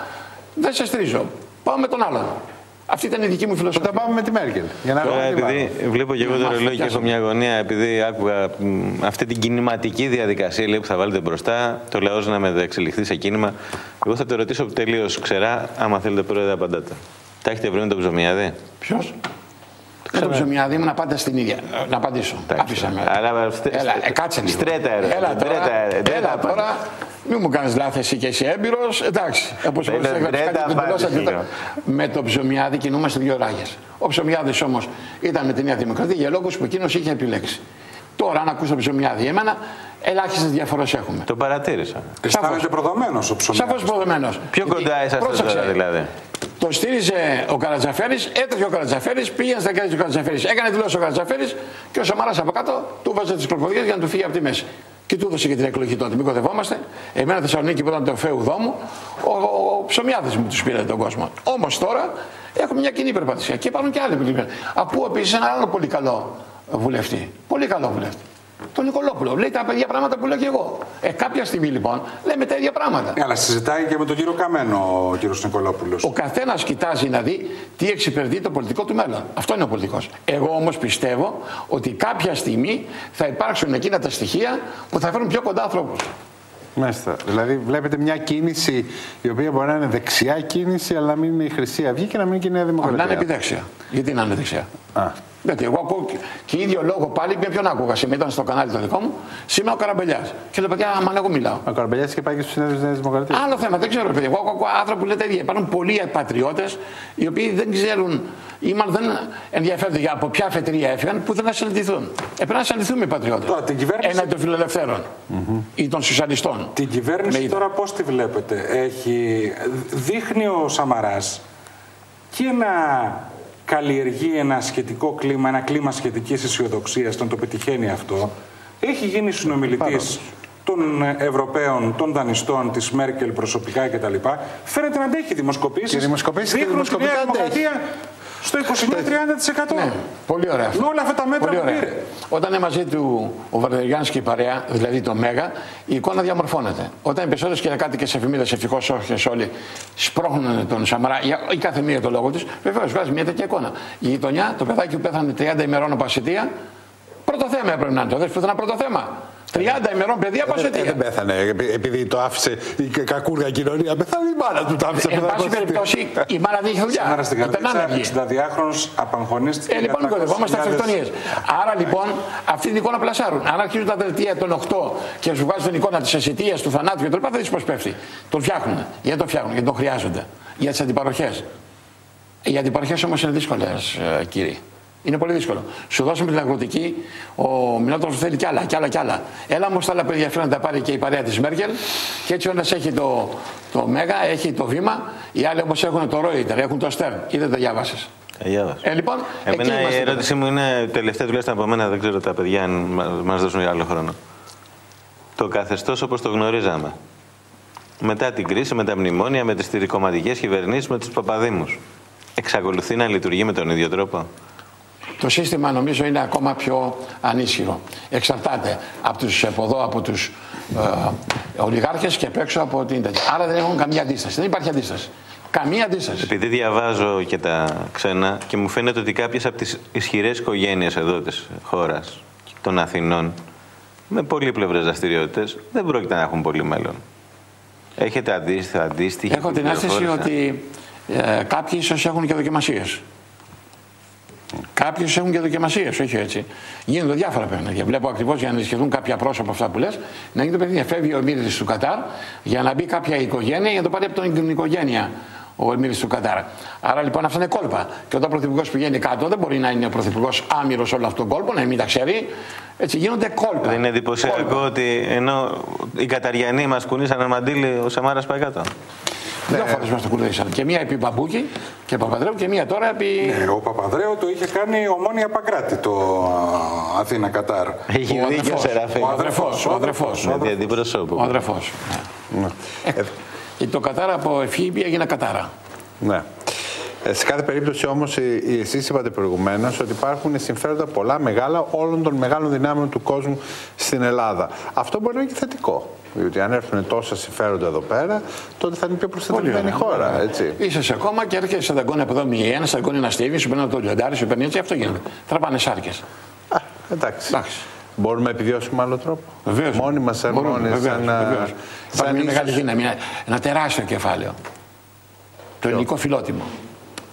δεν σε στρίζω. Πάω με τον άλλον. Αυτή ήταν η δική μου φιλοσοφία. Όταν πάμε με τη Μέρκελ. Για να Τώρα, επειδή βλέπω και εγώ το ρολόι και έχω μια αγωνία, επειδή άκουγα μ, αυτή την κινηματική διαδικασία λέει, που θα βάλετε μπροστά, το λαός να μεταξελιχθεί σε κίνημα. Εγώ θα το ρωτήσω τελείως ξερά, άμα θέλετε πρόεδρε, απαντάτε. Τα έχετε βρει με τον ψωμιάδη; Ποιος; Με το ψωμιάδι μου να πάτε στην ίδια. Να απαντήσω. Άφησα με. Αλλά στε- Έλα, ε, κάτσε λίγο. Στρέτα, ρε. Έλα τώρα, Στρέτα, ρε. Στρέτα έλα απάντηση. τώρα. Μην μου κάνεις λάθος εσύ και εσύ έμπειρος. Εντάξει. Όπως Δεν είναι στρέτα απάντηση, λέω. Με το ψωμιάδι κινούμαστε δύο ράγες. Ο ψωμιάδης όμως ήταν με τη Νέα Δημοκρατία για λόγους που εκείνος είχε επιλέξει. Τώρα, αν ακούς το ψωμιάδι εμένα, ελάχιστες διαφορές έχουμε. Το παρατήρησα. Αισθάνεται προδομένο ο ψωμιάδης. Σαφώς προδομένο. Πιο κοντά είσαστε τώρα δηλαδή. Το στήριζε ο Καρατζαφέρης, έτρεχε ο Καρατζαφέρης, πήγαινε στα κέντρα του Καρατζαφέρης. Έκανε δηλώσεις ο Καρατζαφέρης και ο Σαμαράς από κάτω του βάζε τις προποδίε για να του φύγει από τη μέση. Και του έδωσε και την εκλογή τότε. Μην κοδευόμαστε. Εμένα Θεσσαλονίκη που ήταν το φέου δόμου, ο, ο, ο ψωμιάδη μου τους πήρε τον κόσμο. Όμως τώρα έχουμε μια κοινή περπατησία και υπάρχουν και άλλοι που Αφού επίσης ένα άλλο πολύ καλό βουλευτή. Πολύ καλό βουλευτή. Τον Νικολόπουλο. Λέει τα ίδια πράγματα που λέω και εγώ. Ε, κάποια στιγμή λοιπόν λέμε τα ίδια πράγματα. Ναι, αλλά συζητάει και με τον κύριο Καμένο ο κύριος Νικολόπουλος. Ο καθένας κοιτάζει να δει τι εξυπηρετεί το πολιτικό του μέλλον. Αυτό είναι ο πολιτικός. Εγώ όμως πιστεύω ότι κάποια στιγμή θα υπάρξουν εκείνα τα στοιχεία που θα φέρουν πιο κοντά ανθρώπους. Μάλιστα. Δηλαδή, βλέπετε μια κίνηση η οποία μπορεί να είναι δεξιά κίνηση, αλλά να μην είναι η Χρυσή Αυγή και να μην είναι και η Νέα Να είναι Δημοκρατία. επιδέξια. Γιατί να είναι δεξιά; Α. Γιατί εγώ ακούω και- και ίδιο λόγο πάλι με ποιον άκουγα. Σήμερα ήταν στο κανάλι το δικό μου, σήμερα ο Καραμπελιάς. Και λέω, παιδιά, άμα εγώ μιλάω. Ο Καρμπελιά είχε πάει και στους συνέδριους της Νέας Δημοκρατίας. Άλλο θέμα, δεν ξέρω, παιδιά. Εγώ ακούω άνθρωποι που λένε τα ίδια. Υπάρχουν πολλοί πατριώτες οι οποίοι δεν ξέρουν ή μάλλον δεν ενδιαφέρονται για από ποια αφετηρία έφυγαν που δεν να συναντηθούν. Ε, πρέπει να συναντηθούμε οι πατριώτες. Τώρα, την κυβέρνηση- Έναντι των φιλελευθέρων ή των σοσιαλιστών. Την κυβέρνηση Με- τώρα πώς τη βλέπετε; Έχει, δείχνει ο Σαμαράς και να καλλιεργεί ένα σχετικό κλίμα, ένα κλίμα σχετικής αισιοδοξίας, τον το πετυχαίνει αυτό. Έχει γίνει συνομιλητής των Ευρωπαίων, των δανειστών, της Μέρκελ προσωπικά κτλ. Φαίνεται να αντέχει δημοσκοπήσεις. Και δημοσκοπήσεις και Δείχνουν τη Νέα δημοσκοπικά αντέχει. Δημοκρατία στο 29-30%. Ναι, πολύ ωραία. αυτό. Με όλα αυτά τα μέτρα Πολύ που ωραία. πήρε. Όταν είναι μαζί του ο Βαρδελιάνη και η παρέα, δηλαδή το Μέγα, η εικόνα διαμορφώνεται. Όταν οι περισσότερες και κάτοικε εφημερίδες, ευτυχώς όχι όλοι, σπρώχνουν τον Σαμαρά, για- η κάθε μία το λόγο της, βεβαίως βγάζει μια τέτοια εικόνα. Η γειτονιά, το παιδάκι που πέθανε 30 ημερών από ασυτεία, πρώτο θέμα έπρεπε να είναι. Το δες που ήταν πρώτο θέμα. 30 ημερών παιδί από Ε, ασυτεία. δεν πέθανε επει- επειδή το άφησε η κακούργα κοινωνία. Πέθανε η μάνα του. Το άφησε Εν μετά πάση από περιπτώσει, η μάνα δεν είχε δουλειά. Σήμερα στην Ήταν Καρδίτσα, άνεργη. 62χρονος απαγχωνίστηκε. Ε, λοιπόν, για οικοδευόμαστε 300.000 αυτοκτονίες. Άρα λοιπόν αυτή την εικόνα πλασάρουν. Αν αρχίζουν τα δελτία των 8 και σου βγάζουν την εικόνα της αισθητία, του θανάτου και το λοιπά, θα δει πώς πέφτει. Τον φτιάχνουν. Γιατί τον φτιάχνουν, γιατί τον χρειάζονται. Για τις αντιπαροχές. Οι αντιπαροχές όμως είναι δύσκολες, κύριε. Είναι πολύ δύσκολο. Σου δώσουμε την αγροτική, ο Μινότροφο θέλει κι άλλα, κι άλλα, κι άλλα. Έλα όμως τα άλλα που ενδιαφέρον να τα πάρει και η παρέα της Μέρκελ. Και έτσι ο ένα έχει το, το Μέγα, έχει το Βήμα. Οι άλλοι όμως έχουν το Ρόιτερ, έχουν το Στέρν. Ή δεν τα διάβασες. Ε, για δώσε. Ε, λοιπόν, εκεί Εμένα η είμαστε τώρα. ερώτησή μου είναι τελευταία τουλάχιστον από μένα, δεν ξέρω τα παιδιά αν μας δώσουν για άλλο χρόνο. Το καθεστώς όπως το γνωρίζαμε. Μετά την κρίση, με τα μνημόνια, με τις τυρικομματικές κυβερνήσεις, με τους Παπαδήμους. Εξακολουθεί να λειτουργεί με τον ίδιο τρόπο; Το σύστημα νομίζω είναι ακόμα πιο ανίσχυρο. Εξαρτάται από τους, από εδώ, από τους ε, ολιγάρχες και απ' έξω από την τέτοια. Άρα δεν έχουν καμία αντίσταση. Δεν υπάρχει αντίσταση. Καμία αντίσταση. Επειδή διαβάζω και τα ξένα και μου φαίνεται ότι κάποιες από τις ισχυρές οικογένειες εδώ της χώρας, των Αθηνών, με πολύπλευρε δραστηριότητες, δεν πρόκειται να έχουν πολύ μέλλον. Έχετε αντίστοιχα, αντίστοιχη Έχω την αίσθηση πληροφόρηση; ότι ε, κάποιοι ίσως έχουν και δοκιμασίες. Κάποιοι έχουν και δοκιμασίες, όχι έτσι. Γίνονται διάφορα παιχνίδια. Βλέπω ακριβώς για να ενισχυθούν κάποια πρόσωπα αυτά που λες, να γίνονται παιχνίδια. Φεύγει ο Εμμύρης του Κατάρ για να μπει κάποια οικογένεια για να το πάρει από την οικογένεια ο Εμμύρης του Κατάρ. Άρα λοιπόν αυτά είναι κόλπα. Και όταν ο πρωθυπουργός πηγαίνει κάτω, δεν μπορεί να είναι ο πρωθυπουργός άμυρος όλο αυτό τον κόλπο, να μην τα ξέρει. Έτσι γίνονται κόλπα. Δεν είναι εντυπωσιακό Κόλπα. ότι ενώ οι Καταριανοί μας κουνήσαν ένα μαντίλι, ο Σαμάρας πάει κάτω. Δύο φορές μας το κουρδίσαν. Και μία επί Μπαμπούκη και Παπαδρέου και μία τώρα επί. Ε, ο Παπαδρέου το είχε κάνει ομόνια Παγκράτη το α, Αθήνα Κατάρ. Έχει Ο δίκιο ο αδερφός. Σεραφείμ. Ο αδερφός, ο αδερφός. Με την αντιπροσώπου. Ο αδερφός. Ε, γιατί το Κατάρα από Εφήμπη έγινε Κατάρα. Ναι. Ε, Σε κάθε περίπτωση όμως ε, εσείς είπατε προηγουμένως ότι υπάρχουν συμφέροντα πολλά μεγάλα όλων των μεγάλων δυνάμεων του κόσμου στην Ελλάδα. Αυτό μπορεί να είναι και θετικό. Διότι αν έρθουν τόσα συμφέροντα εδώ πέρα, τότε θα είναι πιο προστατευμένη η χώρα. Έτσι. Είσαι σε κόμμα και έρχεσαι σε δαγκόνι από εδώ μία ένα, σε δαγκόνι ένα στίβι, σου παίρνει το λιοντάρι, σου παίρνει έτσι, αυτό γίνεται. Τραπάνε σάρκες. Α, εντάξει. Εντάξει. Μπορούμε να επιβιώσουμε άλλο τρόπο. Βεβαίως. Μόνοι μας, σαν μόνοι, σαν, α, Υπάρχει σαν μια ίσως- μεγάλη δύναμη, ένα, ένα τεράστιο κεφάλαιο. Το ελληνικό φιλότιμο.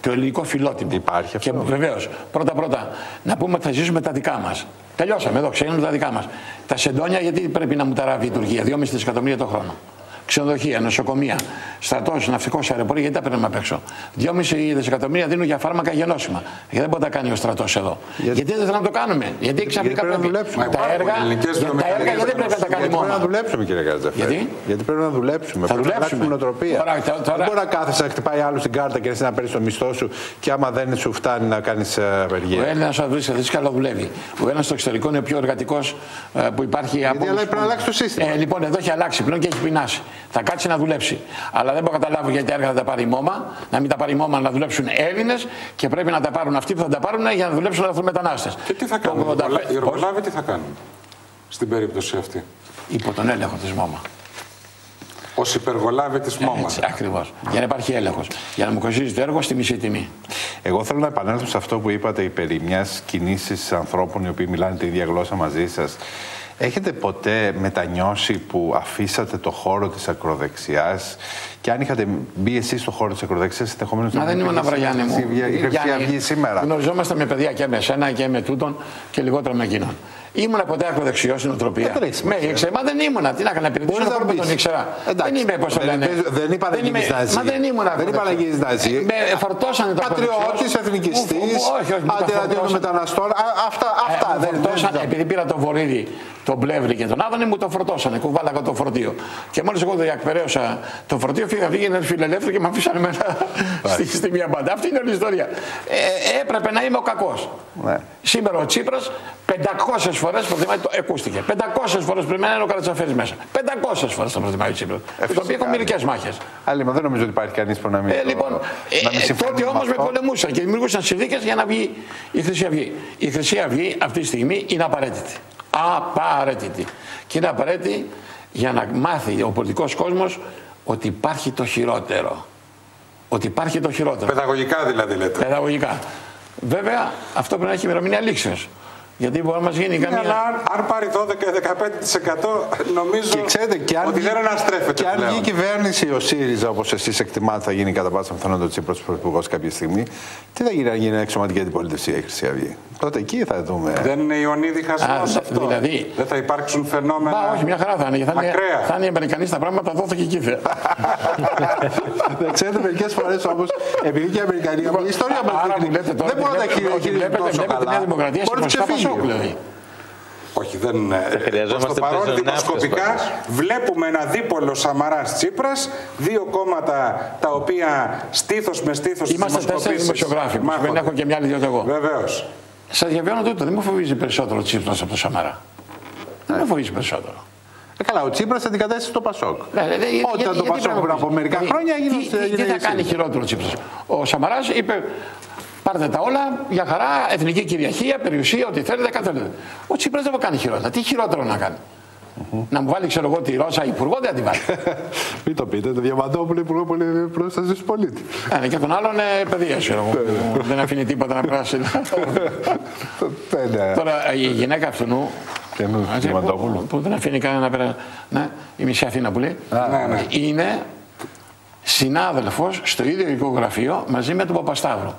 Το ελληνικό φιλότιμο. Υπάρχει αυτό. Και βεβαίω, πρώτα-πρώτα, να πούμε ότι θα ζήσουμε τα δικά μας. Τελειώσαμε εδώ, ξέρουμε τα δικά μας. Τα σεντόνια, γιατί πρέπει να μου τα ράβει η Τουρκία, 2,5 δισεκατομμύρια το χρόνο. Ξενοδοχεία, νοσοκομεία, στρατός, ναυτικός αεροπορία, γιατί τα παίρνουμε απ' έξω. 2,5 δισεκατομμύρια δίνουν για φάρμακα γενώσιμα. Γιατί δεν μπορεί να τα κάνει ο στρατός εδώ. Γιατί, δεν θέλουμε να το κάνουμε. Γιατί ξαφνικά πρέπει να πρέπει. δουλέψουμε. Τα Υπάρχουν έργα, ελληνικές για τα έργα γιατί δεν πρέπει να τα κάνει Γιατί πρέπει να μόνο. δουλέψουμε, κύριε Καρατζαφέρη. Γιατί; πρέπει να δουλέψουμε. Θα πρέπει να δουλέψουμε. αλλάξουμε νοοτροπία. Τώρα- τώρα- Δεν μπορεί να κάθεσαι να χτυπάει άλλο την κάρτα και εσύ να παίρνεις το μισθό σου και άμα δεν σου φτάνει να κάνεις Ο απεργία. Έλληνα θα βρει σε δύσκολα δουλεύει. Ο Έλληνα στο εξωτερικό είναι ο πιο εργατικός που υπάρχει από. αλλά όλους πρέπει να τους- αλλάξει το σύστημα. Ε, λοιπόν, εδώ έχει αλλάξει πλέον και έχει πεινάσει. Θα κάτσει να δουλέψει. Αλλά δεν μπορώ να καταλάβω γιατί τα έργα θα τα πάρει η ΜΟΜΑ, να μην τα πάρει η ΜΟΜΑ να δουλέψουν Έλληνες και πρέπει να τα πάρουν αυτοί που θα τα πάρουν για να δουλέψουν μετανάστες. Και τι θα κάνουν, οι εργολα- οι εργολάβοι τι θα κάνουν στην περίπτωση αυτή; Υπό τον έλεγχο της ΜΟΜΑ. Ω υπεργολάβοι της ΜΟΜΑ. Έτσι, ακριβώς. Για να υπάρχει έλεγχος. Για να μου κοστίζει το έργο στη μισή τιμή. Εγώ θέλω να επανέλθω σε αυτό που είπατε περί μιας κινήσης ανθρώπων οι οποίοι μιλάνε τη ίδια γλώσσα μαζί σας. Έχετε ποτέ μετανιώσει που αφήσατε το χώρο της ακροδεξιάς; Και αν είχατε μπει εσείς στο χώρο της ακροδεξιάς ενδεχομένως Μα να δεν μην ήμουν υπήρχε Βραγιάννη μου. η Χρυσή Γιάννη, Αυγή σήμερα. Γνωριζόμαστε με παιδιά και με σένα και με τούτον και λιγότερο με εκείνον. Ήμουν ποτέ ακροδεξιός στην οτροπία. Ε, δεν έχει σημασία. Με ήξερα, μα δεν ήμουνα. Τι να έκανα, υπηρετήσω Μπορείς τον να τον πεις. ήξερα. Εντάξει. Δεν είμαι, πώς το Δεν λένε. πες- δεν είπα να είμαι- γίνεις Ναζί. Μα δεν ήμουν Δεν είπα να γίνεις Ναζί. Με φορτώσανε το Πατριώτης, εθνικιστής, αντιρατήριο των μεταναστών. α- Αυτά, αυτά Αυτά δεν δεν- επειδή πήρα τον Βορύδη, τον Πλεύρη και τον Άδωνη, μου το φορτώσανε. Κουβάλαγα το φορτίο. Και μόλις εγώ διακπεραίωσα το φορτίο, φύγα, πήγαινε φιλελεύθεροι και με αφήσανε μέσα στη, στη μία μπάντα. Αυτή είναι όλη η ιστορία. Ε, έπρεπε να είμαι ο κακός. Ναι. Σήμερα ο Τσίπρας 500 φορές προτιμάει το. Ακούστηκε. 500 φορές πρέπει να είναι ο Καρατσαφέρη μέσα. 500 φορές το προτιμάει ο Τσίπρας. Ε, το οποίο έχω μερικές μάχες. Άλλη, μα δεν νομίζω ότι υπάρχει κανείς που να μην. Ε, το- λοιπόν, να μην ε, συμφωνεί τότε με όμως με αυτό. πολεμούσαν και δημιουργούσαν συνθήκες για να βγει η Χρυσή Αυγή. Η Χρυσή Αυγή αυτή τη στιγμή είναι απαραίτητη. Απαραίτητη. Και είναι απαραίτητη για να μάθει ο πολιτικός κόσμος ότι υπάρχει το χειρότερο. Ότι υπάρχει το χειρότερο. Παιδαγωγικά δηλαδή λέτε. Παιδαγωγικά. Βέβαια, αυτό πρέπει να έχει ημερομηνία λήξεως. Γιατί μπορεί να μας γίνει Ναι, καμία. αλλά αν, αν πάρει 12-15% νομίζω Και ξέρετε, και αν, ότι βγει- δεν αναστρέφεται και αν πλέον. βγει η κυβέρνηση ο ΣΥΡΙΖΑ, όπως εσείς εκτιμάτε, θα γίνει κατά πάσα πιθανότητα ο Τσίπρας πρωθυπουργός κάποια στιγμής, τι θα γίνει αν γίνει εξωματική αντιπολίτευση η Χρυσή Αυγή; Τότε εκεί θα δούμε. Δεν είναι Ιωνίδη χασμός Α, αυτός. δηλαδή- Δεν θα υπάρξουν φαινόμενα. Μα όχι, μια χαρά θα είναι. Θα είναι, Ακραία. θα είναι Αμερικανοί στα πράγματα, δόθηκε εκεί. θε. Δεν ξέρετε, μερικές φορές όμως, επειδή και οι Αμερικανοί. Η ιστορία μας Άρα μου λέτε τώρα δεν μπορεί να τα ότι βλέπετε- ότι χειριστεί βλέπετε- τόσο βλέπετε καλά. Νέα Δημοκρατία Μπορείς να σε του μπροστά ξεφύγει. Πασόκ, δηλαδή. Όχι, δεν είναι. χρειαζόμαστε Προς το παρόν πεζοναύτες δημοσκοπικά πάντως. βλέπουμε ένα δίπολο Σαμαράς Τσίπρας, δύο κόμματα τα οποία στήθος με στήθος Είμαστε τέσσερις δημοσιογράφοι. Που σημαίνει έχω και μια άλλη δυο εγώ. Βεβαίως. Σας διαβεβαιώνω τούτο. Δεν με φοβίζει περισσότερο ο Τσίπρας από το Σαμαρά. Δεν με φοβίζει περισσότερο. Ε, καλά, ο Τσίπρας αντικατέστησε το Πασόκ. Ναι, ναι, ναι, γιατί- Όταν γιατί- το γιατί Πασόκ πρέπει να πριν από πεις. μερικά Δηλαδή, χρόνια έγινε τι- τι- Τι θα κάνει χειρότερο ο Τσίπρας; Ο Σαμαράς είπε. Πάρτε τα όλα για χαρά, εθνική κυριαρχία, περιουσία, ό,τι θέλετε, κάθε θέλετε. Ο Τσίπρας δεν θα κάνει χειρότερα. Τι χειρότερο να κάνει; Να μου βάλει, ξέρω εγώ, τη Ρώσα υπουργό, δεν θα τη βάλει. Μην το πείτε, το Διαμαντόπουλο Υπουργό Πολυ- Προστασίας του Πολίτης. Ε, και τον άλλον ε, παιδεία, ξέρω εγώ. που Δεν αφήνει τίποτα να περάσει. Δεν είναι Τώρα η γυναίκα αυτουνού, καινούριο έτσι, Διαμαντόπουλο. που, που δεν αφήνει κανένα να περάσει. Ναι, η μισή Αθήνα που λέει. ναι, ναι. Είναι συνάδελφος στο ίδιο δικογραφείο μαζί με τον Παπασταύρου.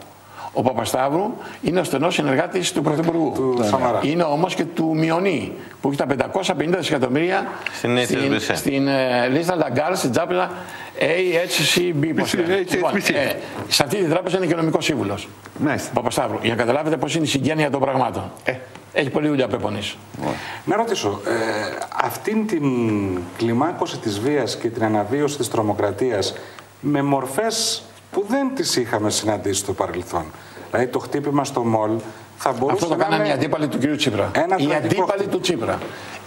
Ο Παπασταύρου είναι ο στενός συνεργάτης του Πρωθυπουργού. Του Σαμαρά. Είναι όμως και του Μιωνή, που έχει τα 550 δισεκατομμύρια Στην HSBC. στην ε, λίστα Λαγκάρντ, στην τράπεζα AHCB. πώς Στην λέγεται. Λοιπόν, HSBC. ε, σε αυτή τη τράπεζα είναι και νομικό σύμβουλος. Μάλιστα. Παπασταύρου, για να καταλάβετε πώς είναι η συγγένεια των πραγμάτων. Ε. Έχει πολλή δουλειά που επονείς. Να ρωτήσω, ε, αυτήν την κλιμάκωση της βίας και την αναβίωση της τρομοκρατίας με μορφές που δεν τις είχαμε συναντήσει στο παρελθόν. Δηλαδή το χτύπημα στο μολ θα μπορούσε Αυτό το να κάνανε οι είναι... αντίπαλοι του κ. Τσίπρα. Ένα Οι τραγικό αντίπαλοι χτύπημα. του Τσίπρα.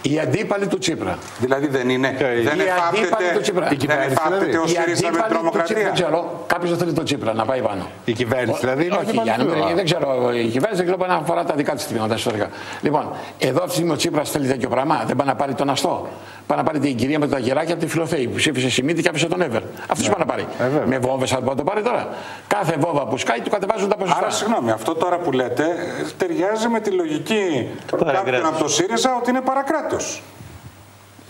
Οι αντίπαλοι του Τσίπρα. Δηλαδή δεν είναι. δεν οι αντίπαλοι εφάπτεται, του Τσίπρα. Η δεν κυβέρνηση, εφάπτεται δηλαδή. ο Οι ΣΥΡΙΖΑ με αντίπαλοι του Τσίπρα, τρομοκρατία. δεν ξέρω. Κάποιος δεν θέλει τον Τσίπρα να πάει πάνω. Η κυβέρνηση, δηλαδή. είναι Όχι, αντίπαλη Γιάννη, του. δεν, δεν ξέρω. Η κυβέρνηση δεν ξέρω πάνε να αφορά τα δικά της τμήματα ιστορικά. Λοιπόν, εδώ αυτή τη στιγμή ο Τσίπρας θέλει τέτοιο πράγμα. Δεν πάει να πάρει τον αστό. Πάει να πάρει την κυρία με τα γεράκια από τη Φιλοθέη που ψήφισε Σιμίτη και άφησε τον Εύερ. Αυτός πάει να πάρει. Ε, βέβαια. με βόμβες θα μπορεί να το πάρει τώρα. Κάθε βόμβα που σκάει του κατεβάζουν τα ποσοστά. Άρα, συγγνώμη, αυτό τώρα που λέτε ε, ταιριάζει με τη λογική κάποιον παρακράτος. από το ΣΥΡΙΖΑ ότι είναι παρακράτος.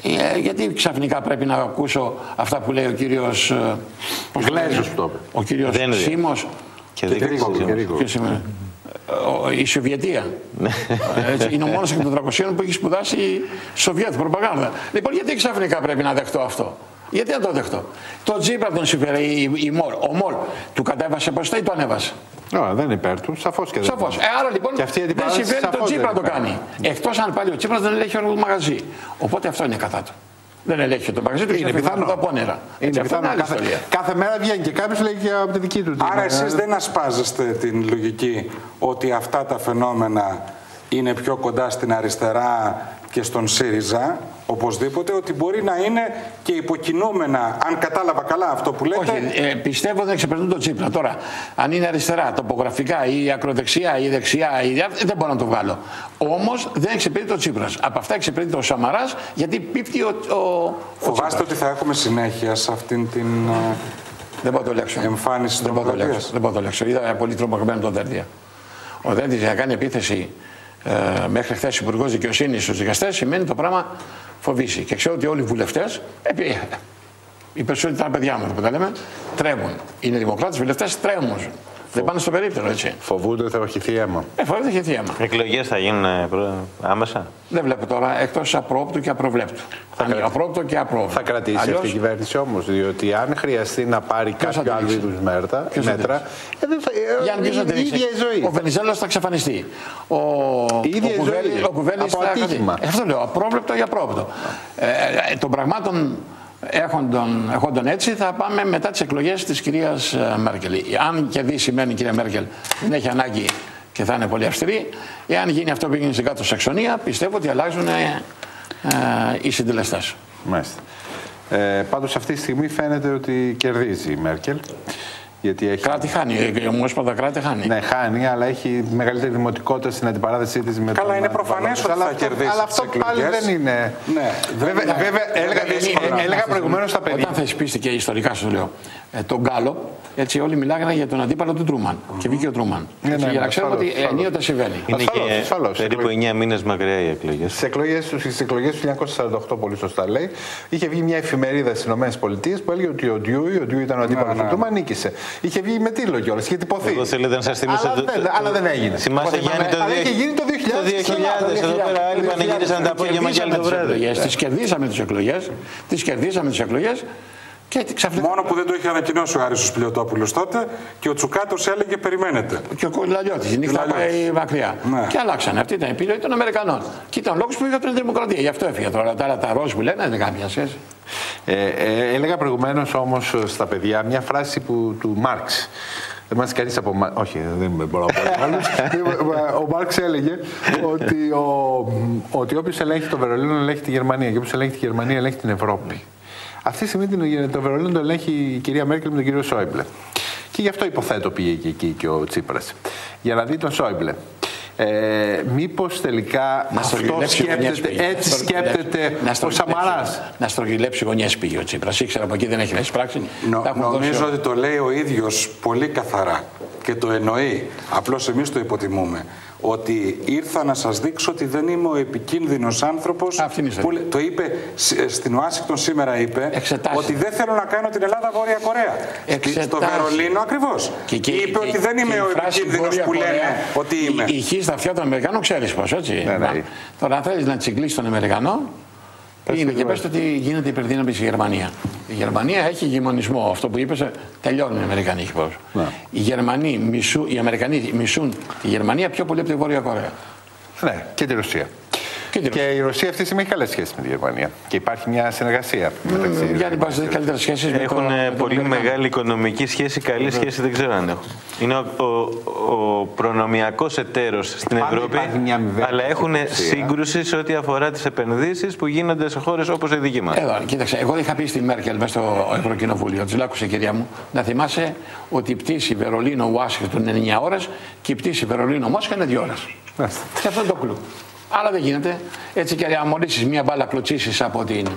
Ε, γιατί ξαφνικά πρέπει να ακούσω αυτά που λέει ο κύριος... ε, πώς το Γλέζος λέει, που το είπε. Ο κύριος Δεν είναι. Σίμος. Και Και δεν Γρήγορο, και Γρήγορο. Ποιος είμαι, ο- η Σοβιετία. Ναι. Ε, Έτσι, είναι ο μόνος εκ των 300 που έχει σπουδάσει Σοβιέτ προπαγάνδα. Λοιπόν, γιατί ξαφνικά πρέπει να δεχτώ αυτό; Γιατί να το δεχτώ; Το Τζίπρα τον συμφέρει η, η Μολ. Ο Μολ του κατέβασε ποσοστά ή το ανέβασε; Ω, δεν είναι υπέρ του, σαφώς και δεν. Σαφώς. είναι. Ε, άρα λοιπόν Και αυτή η δεν αντιπαράθεση συμφέρει τον σαφώς Τσίπρα να δεν το υπάρχει. κάνει. Εκτός αν πάλι ο Τσίπρας δεν ελέγχει όλο το μαγαζί. Οπότε αυτό είναι κατά του. Δεν ελέγχει το μαγαζί του και Είναι αφήνει πιθανό. τα πόνερα. Είναι Έτσι, αυτό πιθανό. άλλη Κάθε, ιστορία. κάθε μέρα βγαίνει και κάποιος λέει και από τη δική του. Άρα την- εσείς δεν ασπάζεστε την λογική ότι αυτά τα φαινόμενα είναι πιο κοντά στην αριστερά και στον ΣΥΡΙΖΑ, οπωσδήποτε, ότι μπορεί να είναι και υποκινούμενα, αν κατάλαβα καλά αυτό που λέτε, Όχι, ε, πιστεύω δεν εξυπηρετούν τον Τσίπρα. Τώρα, αν είναι αριστερά, τοπογραφικά ή ακροδεξιά ή δεξιά, ή, διά- δεν μπορώ να το βγάλω. Όμως δεν εξυπηρετεί τον Τσίπρας. Από αυτά εξυπηρετεί ο Σαμαράς γιατί πίπτει ο, ο, ο φοβάστε ότι θα έχουμε συνέχεια σε αυτήν την... ε, Δεν μπορώ να το λέξω. Εμφάνιση δεν μπορώ να το τρομοκρατίας. λέξω. Δεν μπορώ να το λέξω. Είδα πολύ τρομοκρατημένο τον Δένδια. Ο Δένδια για να κάνει επίθεση ε, μέχρι χθες υπουργός δικαιοσύνης στους δικαστές σημαίνει το πράγμα φοβήσει. Και ξέρω ότι όλοι οι βουλευτές, οι περισσότεροι ήταν παιδιά μου που τα λέμε, τρέμουν. Είναι δημοκράτες, βουλευτές τρέμουν. Δεν πάνε στο περίπτερο έτσι. Φοβούνται ότι θα οχυθεί αίμα. Ε, φοβάται και θύμα. Εκλογές θα γίνουν ε, προ- άμεσα; Δεν βλέπω τώρα εκτός απρόπτου και απροβλέπτου. Αν είναι απρόπτο και απρόβλεπτο. Θα κρατήσει Αλλιώς, αυτή η κυβέρνηση όμως, διότι αν χρειαστεί να πάρει Ποιος θα κάποιο τη άλλο ρίξει; είδους μέτρα, Ποιος θα τη μέτρα ε, δεν θα, ε, Γιάννη, ποιος θα τη η ρίξει; ίδια η ζωή. Ο Βενιζέλος θα εξαφανιστεί. Ο, Η ίδια ο η Κουβέλης- ζωή. ο Κουβέλης Από θα ατύχημα. Ε, Αυτό λέω. Απρόβλεπτο ή απρόβλεπτο. Ε, ε, των πραγμάτων έχοντων, έχοντων έτσι θα πάμε μετά τις εκλογές της κυρίας Μέρκελ. Αν κερδίσει σημαίνει η κυρία Μέρκελ δεν έχει ανάγκη και θα είναι πολύ αυστηρή. Εάν γίνει αυτό που έγινε στην κάτω Σαξονία, πιστεύω ότι αλλάζουν ε, ε, οι συντελεστές. Μάλιστα. Ε, πάντως αυτή τη στιγμή φαίνεται ότι κερδίζει η Μέρκελ. Γιατί έχει... Κράτη χάνει. Η ομόσπονδα κράτη χάνει. Ναι, χάνει, αλλά έχει μεγαλύτερη δημοτικότητα στην αντιπαράθεσή της με Καλά, τον είναι προφανές Βαρβαρόσα. ότι Αλλά θα αυτό- κερδίσεις Αλλά τις αυτό πάλι εκλογές. δεν είναι. Ναι, δεν βέβαια, είναι. βέβαια Δεν έλεγα, είναι δύσκολο. ε, έλεγα προηγουμένως στα παιδιά. Όταν θεσπίστηκε ιστορικά, σου λέω, ε, τον Γκάλο, έτσι όλοι μιλάγανε για τον αντίπαλο του Τρούμαν. Και βγήκε ο Τρούμαν. Ναι, Έτσι, ναι, για να ναι, ξέρουμε ασφαλώς, ότι ασφαλώς. ενίοτε συμβαίνει. Είναι Ασφαλώς, και ασφαλώς. περίπου 9 μήνες μακριά οι εκλογές. Στις εκλογές του, στις εκλογές του 1948, πολύ σωστά λέει, είχε βγει μια εφημερίδα στις ΗΠΑ που έλεγε ότι ο Ντιούι, ο Ντιούι ήταν ο αντίπαλος ναι. του Τούμα, νίκησε. Είχε βγει με τίλο κιόλας, είχε τυπωθεί. Εγώ θέλετε να σας θυμίσω. Αλλά το- δεν- το- αλλά δεν έγινε. Θυμάστε Εγώ θυμάμαι- Γιάννη το αλλά είχε 2000. γίνει το 2000 Το 2000 στην Ελλάδα, εδώ πέρα άλλοι 2000, πανηγύρισαν τα απόγευμα και άλλοι το βράδυ. Τις κερδίσαμε τις εκλογές. Τις κερδίσαμε τις εκλογές. Και ξαφνικά. Μόνο που δεν το είχε ανακοινώσει ο Άρης Πλειοτόπουλος τότε και ο Τσουκάτος έλεγε περιμένετε. Και ο Κολαλιώτη. Η νύχτα Κολαλιώτης. πάει μακριά. Ναι. Και αλλάξανε. Αυτή ήταν η επιλογή των Αμερικανών. Και ήταν λόγος που είχα την δημοκρατία. Γι' αυτό έφυγε τώρα. Τα, τα ροζ που λένε δεν είναι καμία σχέση. Ε, ε, έλεγα προηγουμένως όμως στα παιδιά μια φράση που, του Μάρξ. Δεν μας κανείς από. Μα- Όχι, δεν μπορώ να πω άλλος. ο Μάρξ έλεγε ότι, ο, ότι όποιος ελέγχει το Βερολίνο ελέγχει τη Γερμανία και όποιος ελέγχει τη Γερμανία ελέγχει την Ευρώπη. Αυτή τη στιγμή την- το Βερολίνο το ελέγχει η κυρία Μέρκελ με τον κύριο Σόιμπλε. Και γι' αυτό υποθέτω πήγε και εκεί και ο Τσίπρας. Για να δει τον Σόιμπλε. Ε, Μήπως τελικά Να αυτό στρογγυλέψει γωνιές σκέπτεται, πήγε. έτσι Να στρογγυλέψει- σκέπτεται να ο στρογγυλέψει- Σαμαράς. Να στρογγυλέψει γωνιέ πήγε ο Τσίπρας. Ήξερα από εκεί δεν έχει μέσα πράξη. Νο- Τα έχουν δώσει νομίζω όλα. ότι το λέει ο ίδιος πολύ καθαρά και το εννοεί. Απλώς εμείς το υποτιμούμε. Ότι ήρθα να σας δείξω ότι δεν είμαι ο επικίνδυνος άνθρωπος Αυτή είναι η ιστορία. που λέ- το είπε σ- ε, στην Ουάσιγκτον σήμερα είπε Εξετάσεις. ότι δεν θέλω να κάνω την Ελλάδα Βόρεια Κορέα. Στη- Στο Εξετάσεις. Βερολίνο ακριβώς. είπε ότι δεν είμαι και ο η φράση επικίνδυνος Βόρεια που λένε Κορέα, ότι είμαι. Η, η χή στα αυτιά των Αμερικανών ξέρεις πώς, έτσι. Ναι, ναι. Να- Τώρα, αν θέλεις να τσιγκλίσει τον Αμερικανό, είναι και πες του ότι γίνεται υπερδύναμη στη Γερμανία. Η Γερμανία έχει γεμονισμό. Αυτό που είπες, τελειώνουν οι Αμερικανοί. έχει πώς. Ναι. Οι, Γερμανοί μισού, οι Αμερικανοί μισούν τη Γερμανία πιο πολύ από τη Βόρεια Κορέα. Ναι, και τη Ρωσία. Και Και τη Και η Ρωσία αυτή τη στιγμή έχει καλές σχέσεις με τη Γερμανία. Και υπάρχει μια συνεργασία μεταξύ. Γιάννη, πας καλύτερες σχέσεις με το. Έχουν με ε, το πολύ Αμερικάνο. μεγάλη οικονομική σχέση, καλή σχέση δεν ξέρω αν έχουν. Είναι ο, ο, ο προνομιακός εταίρος στην Πάντα Ευρώπη, υπάρχει μια αμοιβαία αλλά έχουν αξία. σύγκρουση σε ό,τι αφορά τις επενδύσεις που γίνονται σε χώρες όπως η δική μας. Εδώ, κοίταξε, εγώ είχα πει στη Μέρκελ μέσα στο Ευρωκοινοβούλιο, της άκουσε κυρία μου, να θυμάσαι ότι η πτήση Βερολίνο-Ουάσιγκτον είναι 9 ώρες και η πτήση Βερολίνο-Μόσχα είναι 2 ώρες. Μάλιστα. Και αυτό είναι το κλου. Αλλά δεν γίνεται. Έτσι και αν μολύσει μία μπάλα κλωτσίσεις από την,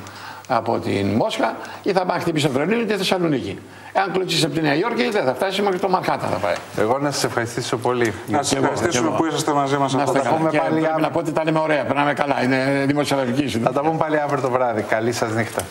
από την Μόσχα ή θα πάει να χτυπήσει το Βερολίνο ή τη Θεσσαλονίκη. Εάν κλωτσίσεις από τη Νέα Υόρκη δεν θα φτάσεις μέχρι το Μαρχάτα θα πάει. Εγώ να σας ευχαριστήσω πολύ. Να σας εγώ, ευχαριστήσουμε και εγώ. που είσαστε μαζί μας Να από είστε τα καλά. πούμε Και πάλι πρέπει αύριο. να πω ότι τα λέμε ωραία, περνάμε καλά. Είναι δημοσιογραφική Θα τα πούμε πάλι αύριο το βράδυ. Καλή σας νύχτα.